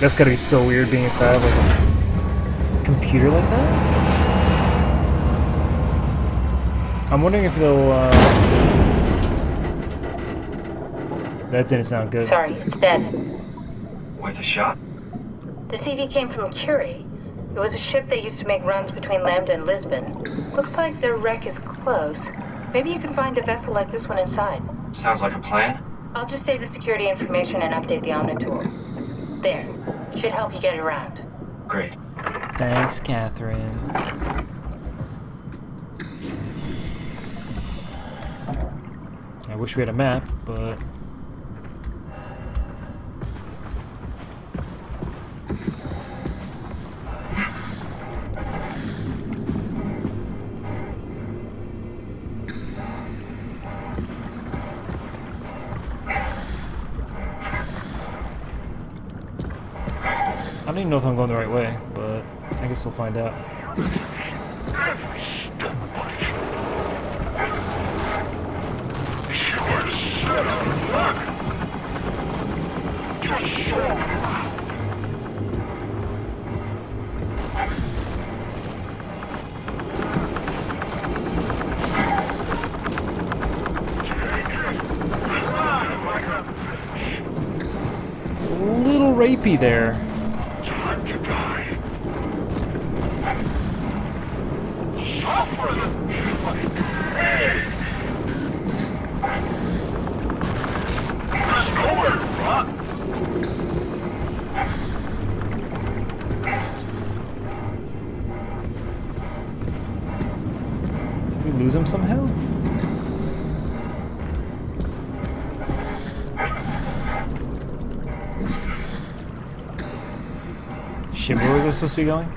That's gotta be so weird being inside of like a computer like that? I'm wondering if they'll, uh... That didn't sound good. Sorry, it's dead. Worth a shot? The CV came from Curie. It was a ship that used to make runs between Lambda and Lisbon. Looks like their wreck is close. Maybe you can find a vessel like this one inside. Sounds like a plan. I'll just save the security information and update the Omnitool. There. Should help you get around. Great. Thanks, Catherine. I wish we had a map, but... I don't even know if I'm going the right way, but I guess we'll find out. Little rapey there. Supposed to be going? I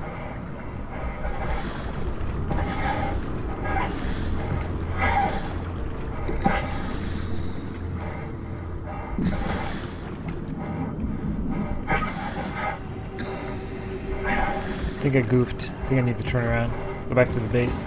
think I goofed. I think I need to turn around. Go back to the base.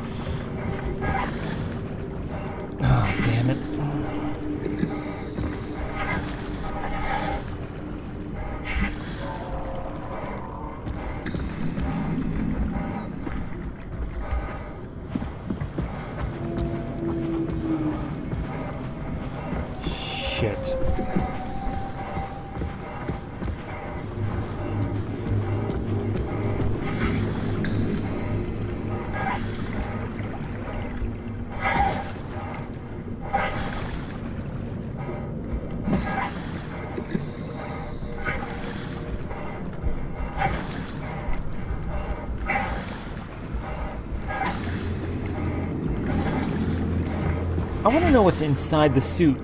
To know what's inside the suit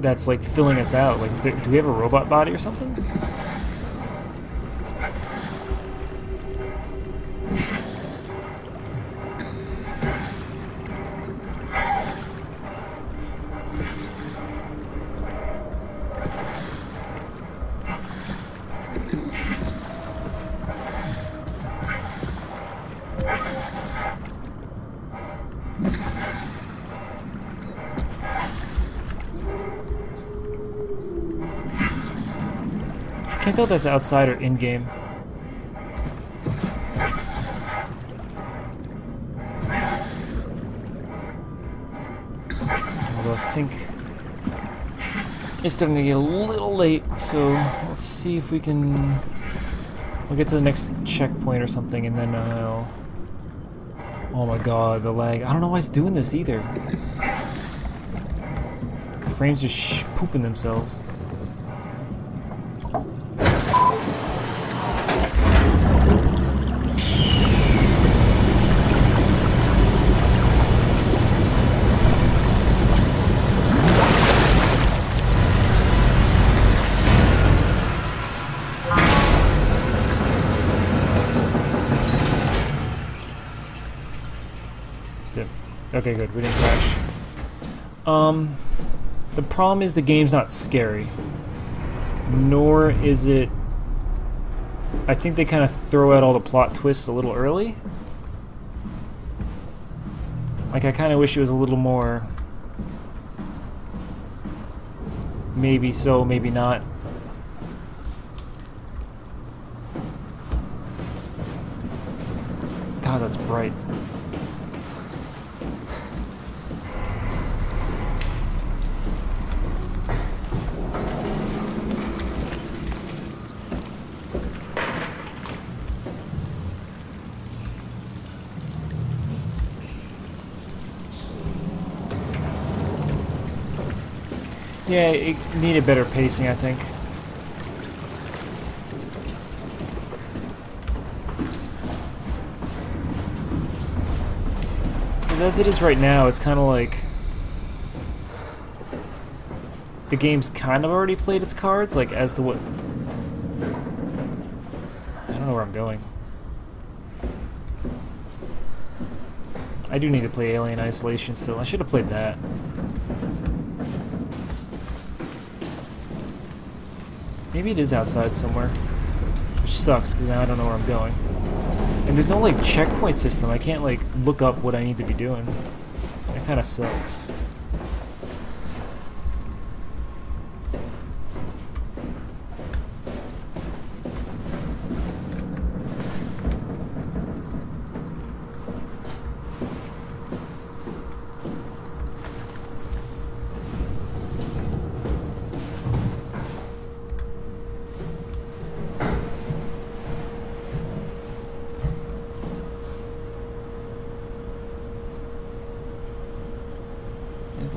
that's like filling us out. Like, there, do we have a robot body or something? If that's outside or in game. Although I think it's starting to get a little late, so let's see if we can. We'll get to the next checkpoint or something, and then I'll. Oh my god, the lag. I don't know why it's doing this either. The frames sh pooping themselves. Good. Okay, good. We didn't crash. Um, the problem is the game's not scary. Nor is it... I think they kind of throw out all the plot twists a little early. Like, I kind of wish it was a little more... Maybe so, maybe not. God, that's bright. Yeah, it needed better pacing, I think. Because as it is right now, it's kind of like... The game's kind of already played its cards, like, as to what... I don't know where I'm going. I do need to play Alien Isolation still. I should have played that. Maybe it is outside somewhere. Which sucks, because now I don't know where I'm going. And there's no, like, checkpoint system. I can't, like, look up what I need to be doing. That kind of sucks.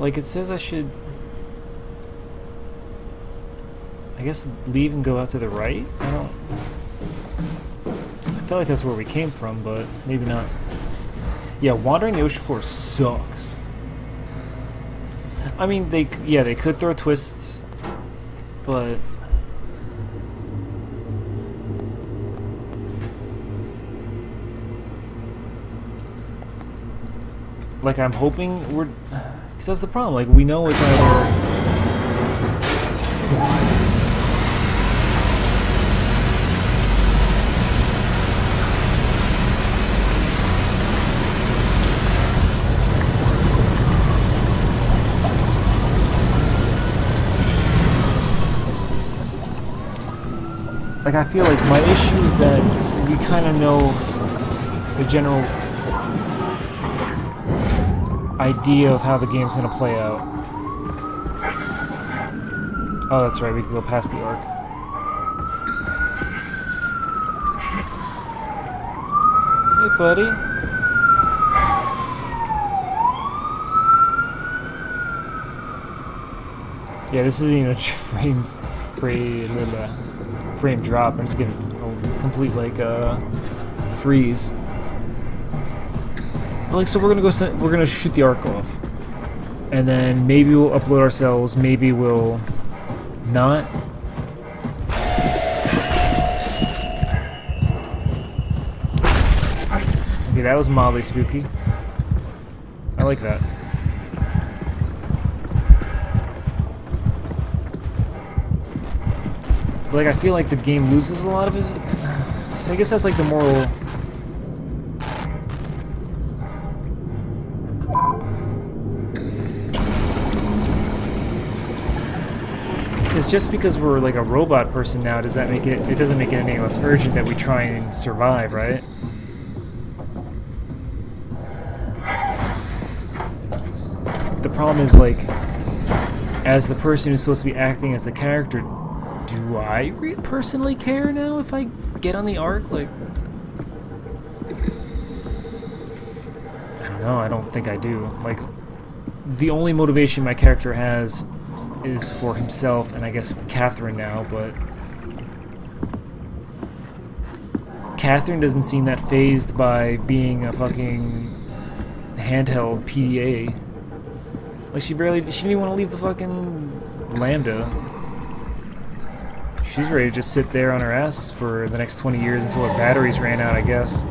Like, it says I should... I guess leave and go out to the right? I don't... I feel like that's where we came from, but maybe not. Yeah, wandering the ocean floor sucks. I mean, they yeah, they could throw twists, but... Like, I'm hoping we're... Because that's the problem, like, we know it's either... Like, I feel like my issue is that we kind of know the general idea of how the game's to play out. Oh, that's right, we can go past the Ark. Hey, buddy. Yeah, this isn't even a frames frame frame drop. I'm just getting a complete like uh, freeze. Like, so we're gonna go. Send, we're gonna shoot the Ark off, and then maybe we'll upload ourselves. Maybe we'll not. Okay, that was mildly spooky. I like that. Like, I feel like the game loses a lot of it. So I guess that's like the moral Because just because we're like a robot person now, does that make it, it doesn't make it any less urgent that we try and survive, right? The problem is like, as the person who's supposed to be acting as the character, do I personally care now if I get on the Ark? Like, I don't know, I don't think I do. Like, the only motivation my character has is for himself and I guess Catherine now, but Catherine doesn't seem that phased by being a fucking handheld PDA. Like she barely, she didn't even want to leave the fucking Lambda. She's ready to just sit there on her ass for the next 20 years until her batteries ran out, I guess.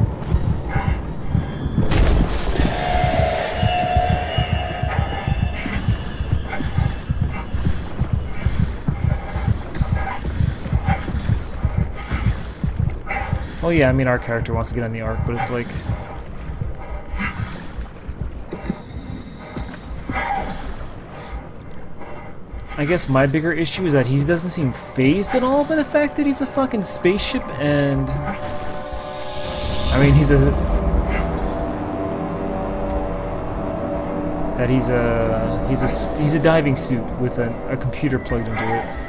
Well, yeah, I mean, our character wants to get on the Ark, but it's like... I guess my bigger issue is that he doesn't seem phased at all by the fact that he's a fucking spaceship and... I mean, he's a... That he's a... He's a, he's a diving suit with a, a computer plugged into it.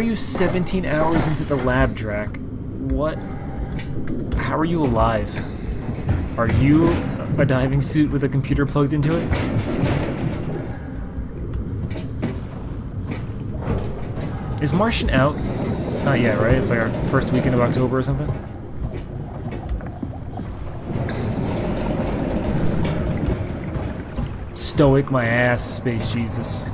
Are you 17 hours into the lab, Drac? What? How are you alive? Are you a diving suit with a computer plugged into it? Is Martian out? Not yet, right? It's like our first weekend of October or something? Stoic my ass, Space Jesus.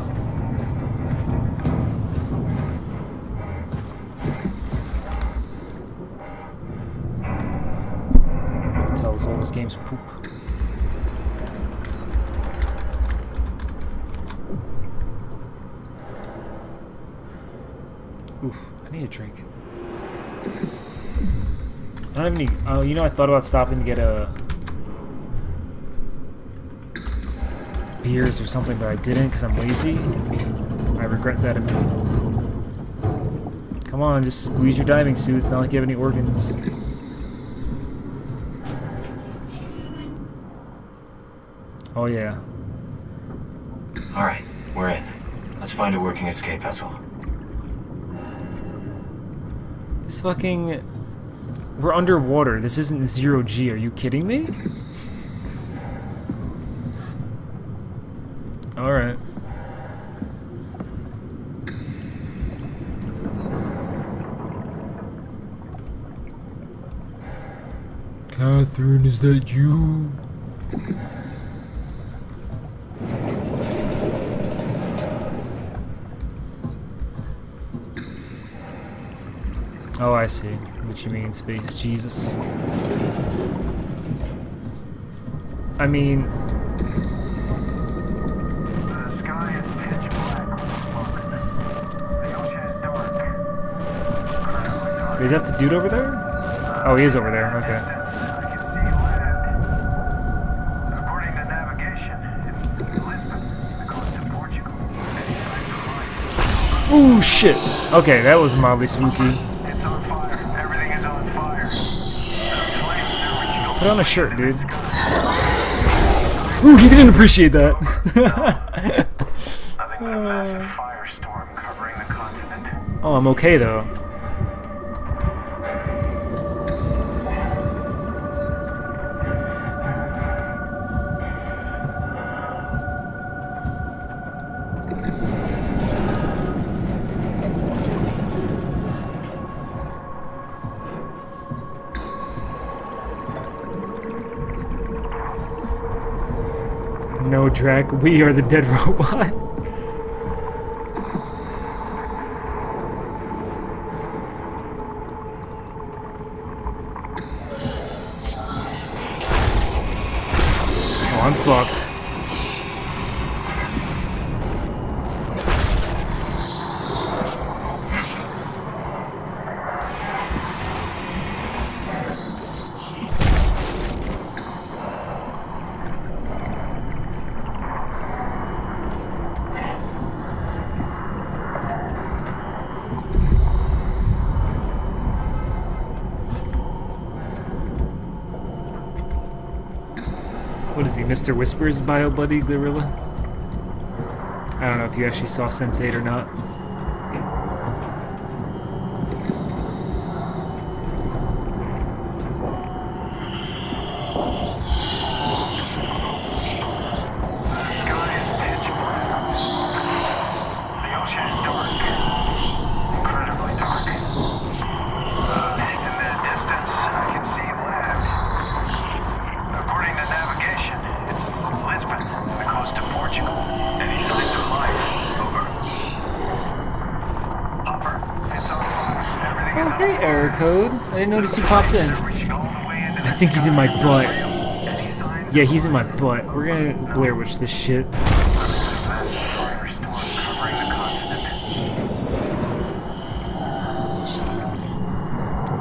Oh, you know, I thought about stopping to get a beers or something, but I didn't because I'm lazy. I regret that. immediately. Come on, just squeeze your diving suit. It's not like you have any organs. Oh yeah. All right, we're in. Let's find a working escape vessel. This fucking. We're underwater. This isn't zero G. Are you kidding me? Alright. Catherine, is that you? Oh, I see. What you mean, Space Jesus. I mean... Is that the dude over there? Oh, he is over there. Okay. Ooh, shit. Okay, that was mildly spooky. Put on a shirt, dude. Ooh, he didn't appreciate that. oh, I'm okay though. Drac, we are the dead robot. Mr. Whisper's bio buddy gorilla? I don't know if you actually saw Sense8 or not. Code. I didn't notice you popped in. I think he's in my butt. Yeah, he's in my butt. We're gonna Blair Witch this shit.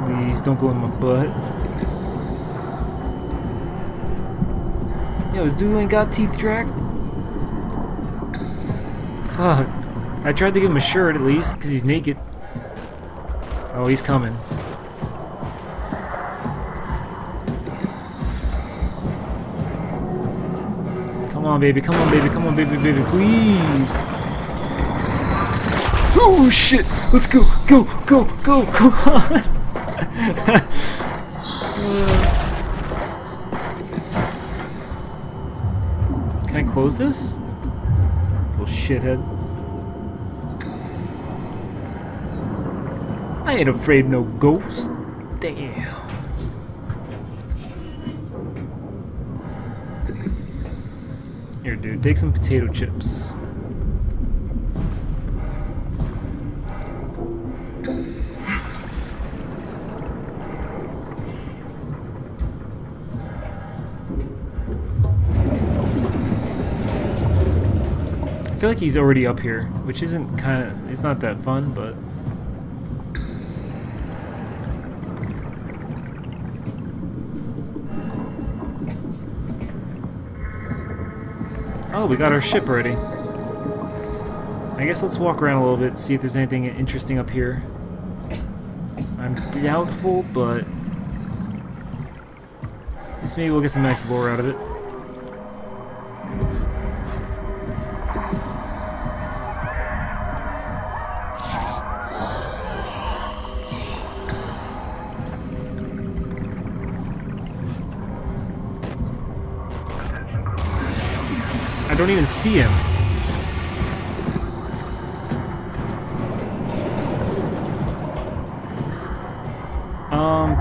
Please don't go in my butt. Yo, this dude ain't got teeth, Drac. Fuck. I tried to give him a shirt at least, because he's naked. Oh, he's coming. On, baby. Come on, baby. Come on, baby, baby. Please. Oh, shit. Let's go. Go, go, go. Come on. Can I close this? Little shithead. I ain't afraid no ghost. Take some potato chips. I feel like he's already up here, which isn't kind of, it's not that fun, but... We got our ship ready. I guess let's walk around a little bit, see if there's anything interesting up here. I'm doubtful, but... At least maybe we'll get some nice lore out of it. Don't even see him. Um,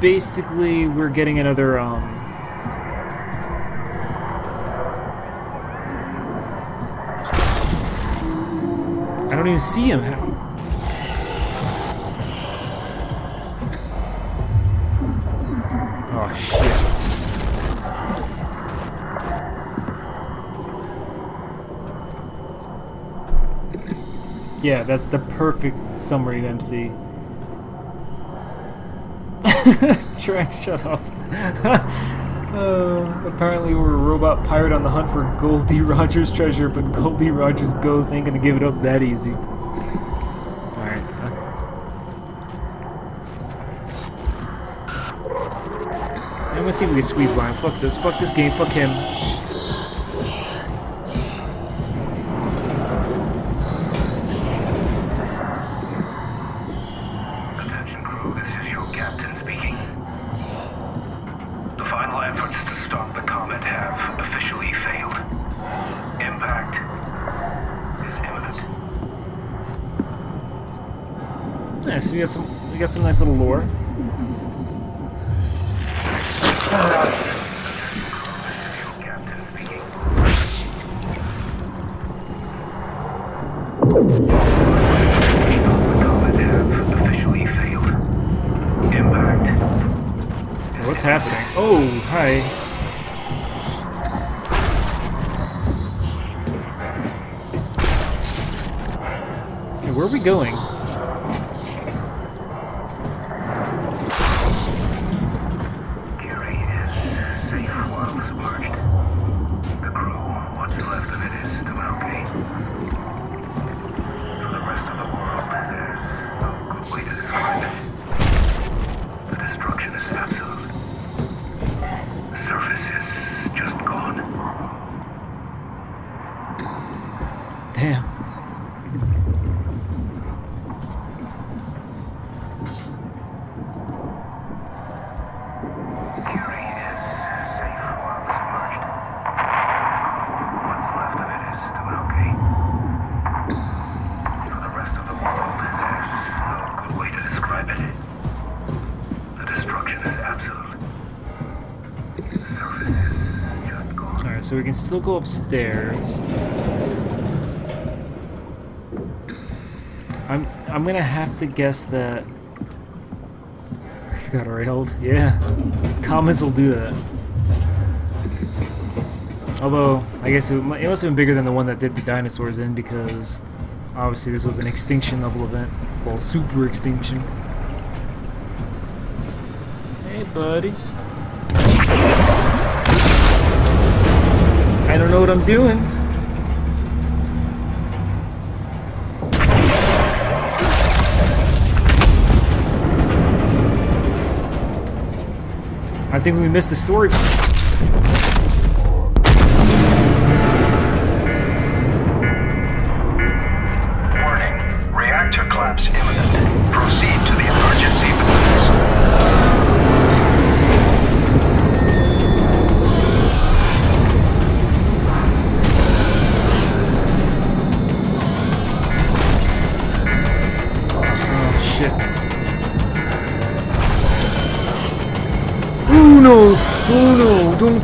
basically, we're getting another, um, I don't even see him. Yeah, that's the perfect summary of MC. Trank, shut up. uh, apparently we're a robot pirate on the hunt for Goldie Rogers treasure, but Goldie Rogers ghost ain't gonna give it up that easy. Alright. I'm gonna see if we can squeeze by him. Fuck this. Fuck this game. Fuck him. We so we can still go upstairs. I'm I'm gonna have to guess that got a railed. Yeah. Comments will do that. Although, I guess it, it must have been bigger than the one that did the dinosaurs in because obviously this was an extinction level event. Well, super extinction. Hey, buddy. I don't know what I'm doing. I think we missed the story.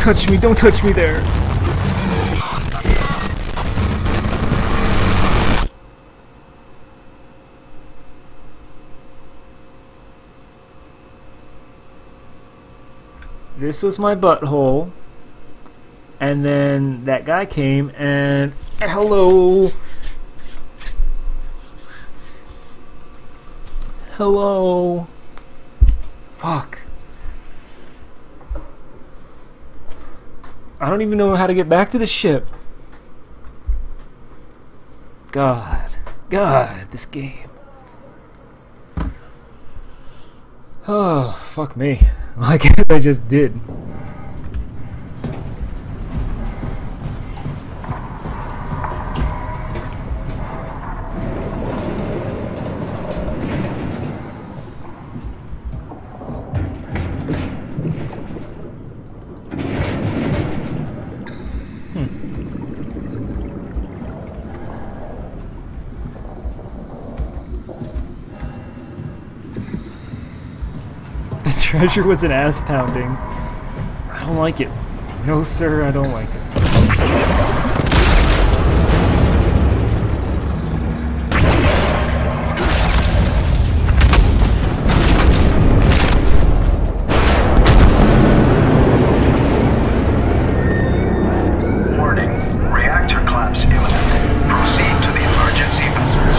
Touch me! Don't touch me there! This was my butthole. And then that guy came and hello. Hello. Fuck. I don't even know how to get back to the ship. God. God, this game. Oh, fuck me. Guess I just did. Treasure was an ass pounding. I don't like it. No, sir, I don't like it. Warning. Reactor collapse imminent. Proceed to the emergency vessels.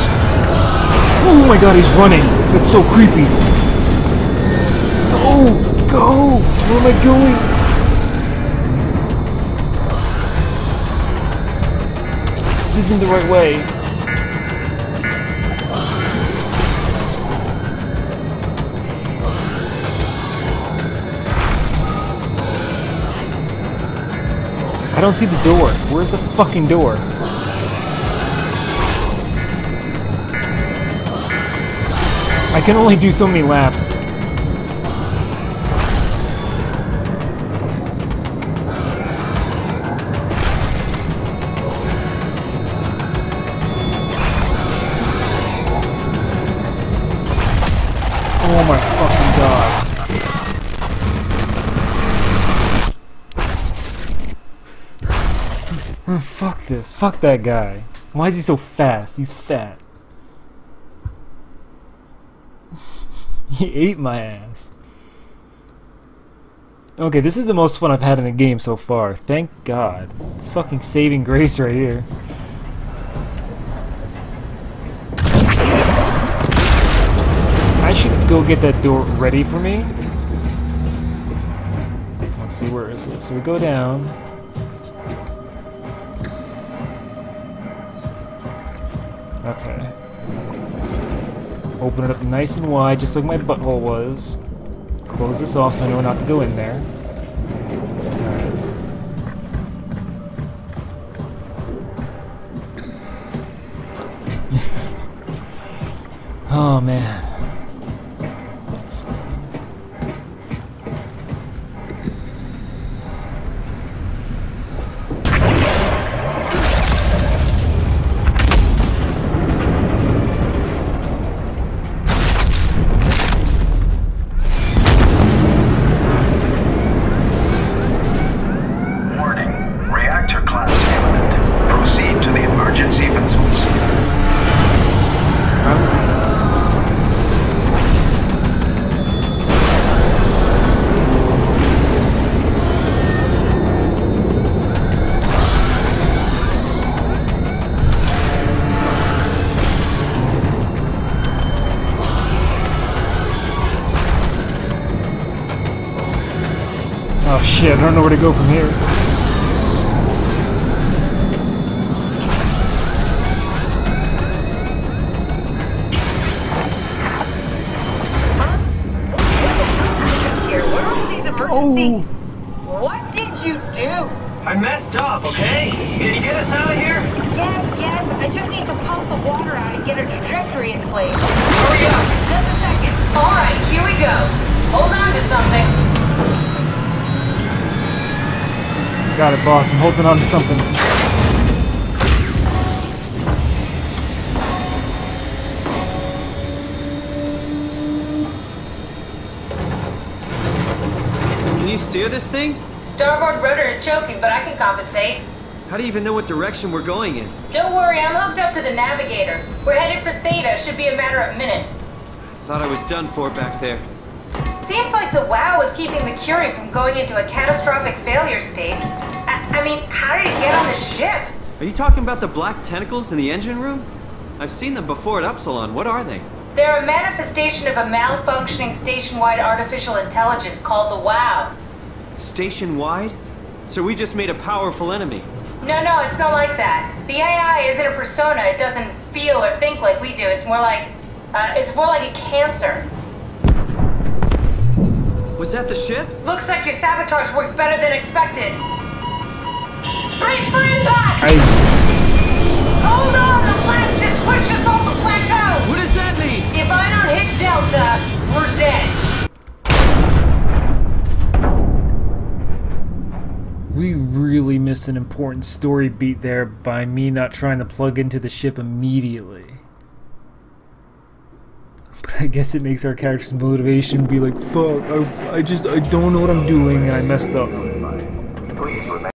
Oh my god, he's running! That's so creepy! Go! Where am I going? This isn't the right way. I don't see the door. Where's the fucking door? I can only do so many laps. Fuck that guy. Why is he so fast? He's fat. he ate my ass. Okay, this is the most fun I've had in the game so far. Thank God. It's fucking saving grace right here. I should go get that door ready for me. Let's see, where is it? So we go down. Okay. Open it up nice and wide, just like my butthole was. Close this off so I know not to go in there. Oh man. Shit, I don't know where to go from here. Holding on to something. Can you steer this thing? Starboard rudder is choking, but I can compensate. How do you even know what direction we're going in? Don't worry, I'm hooked up to the navigator. We're headed for Theta. Should be a matter of minutes. Thought I was done for back there. Seems like the WAU is keeping the Curie from going into a catastrophic failure state. How did it get on the ship? Are you talking about the black tentacles in the engine room? I've seen them before at Upsilon. What are they? They're a manifestation of a malfunctioning station-wide artificial intelligence called the WAU. Station wide? So we just made a powerful enemy. No, no, it's not like that. The AI isn't a persona. It doesn't feel or think like we do. It's more like, uh, it's more like a cancer. Was that the ship? Looks like your sabotage worked better than expected. Brace for impact! I Hold on, the blast just pushed us off the plateau! What does that mean? If I don't hit Delta, we're dead. we really missed an important story beat there by me not trying to plug into the ship immediately. But I guess it makes our character's motivation be like, fuck, I, I just, I don't know what I'm doing and I messed up.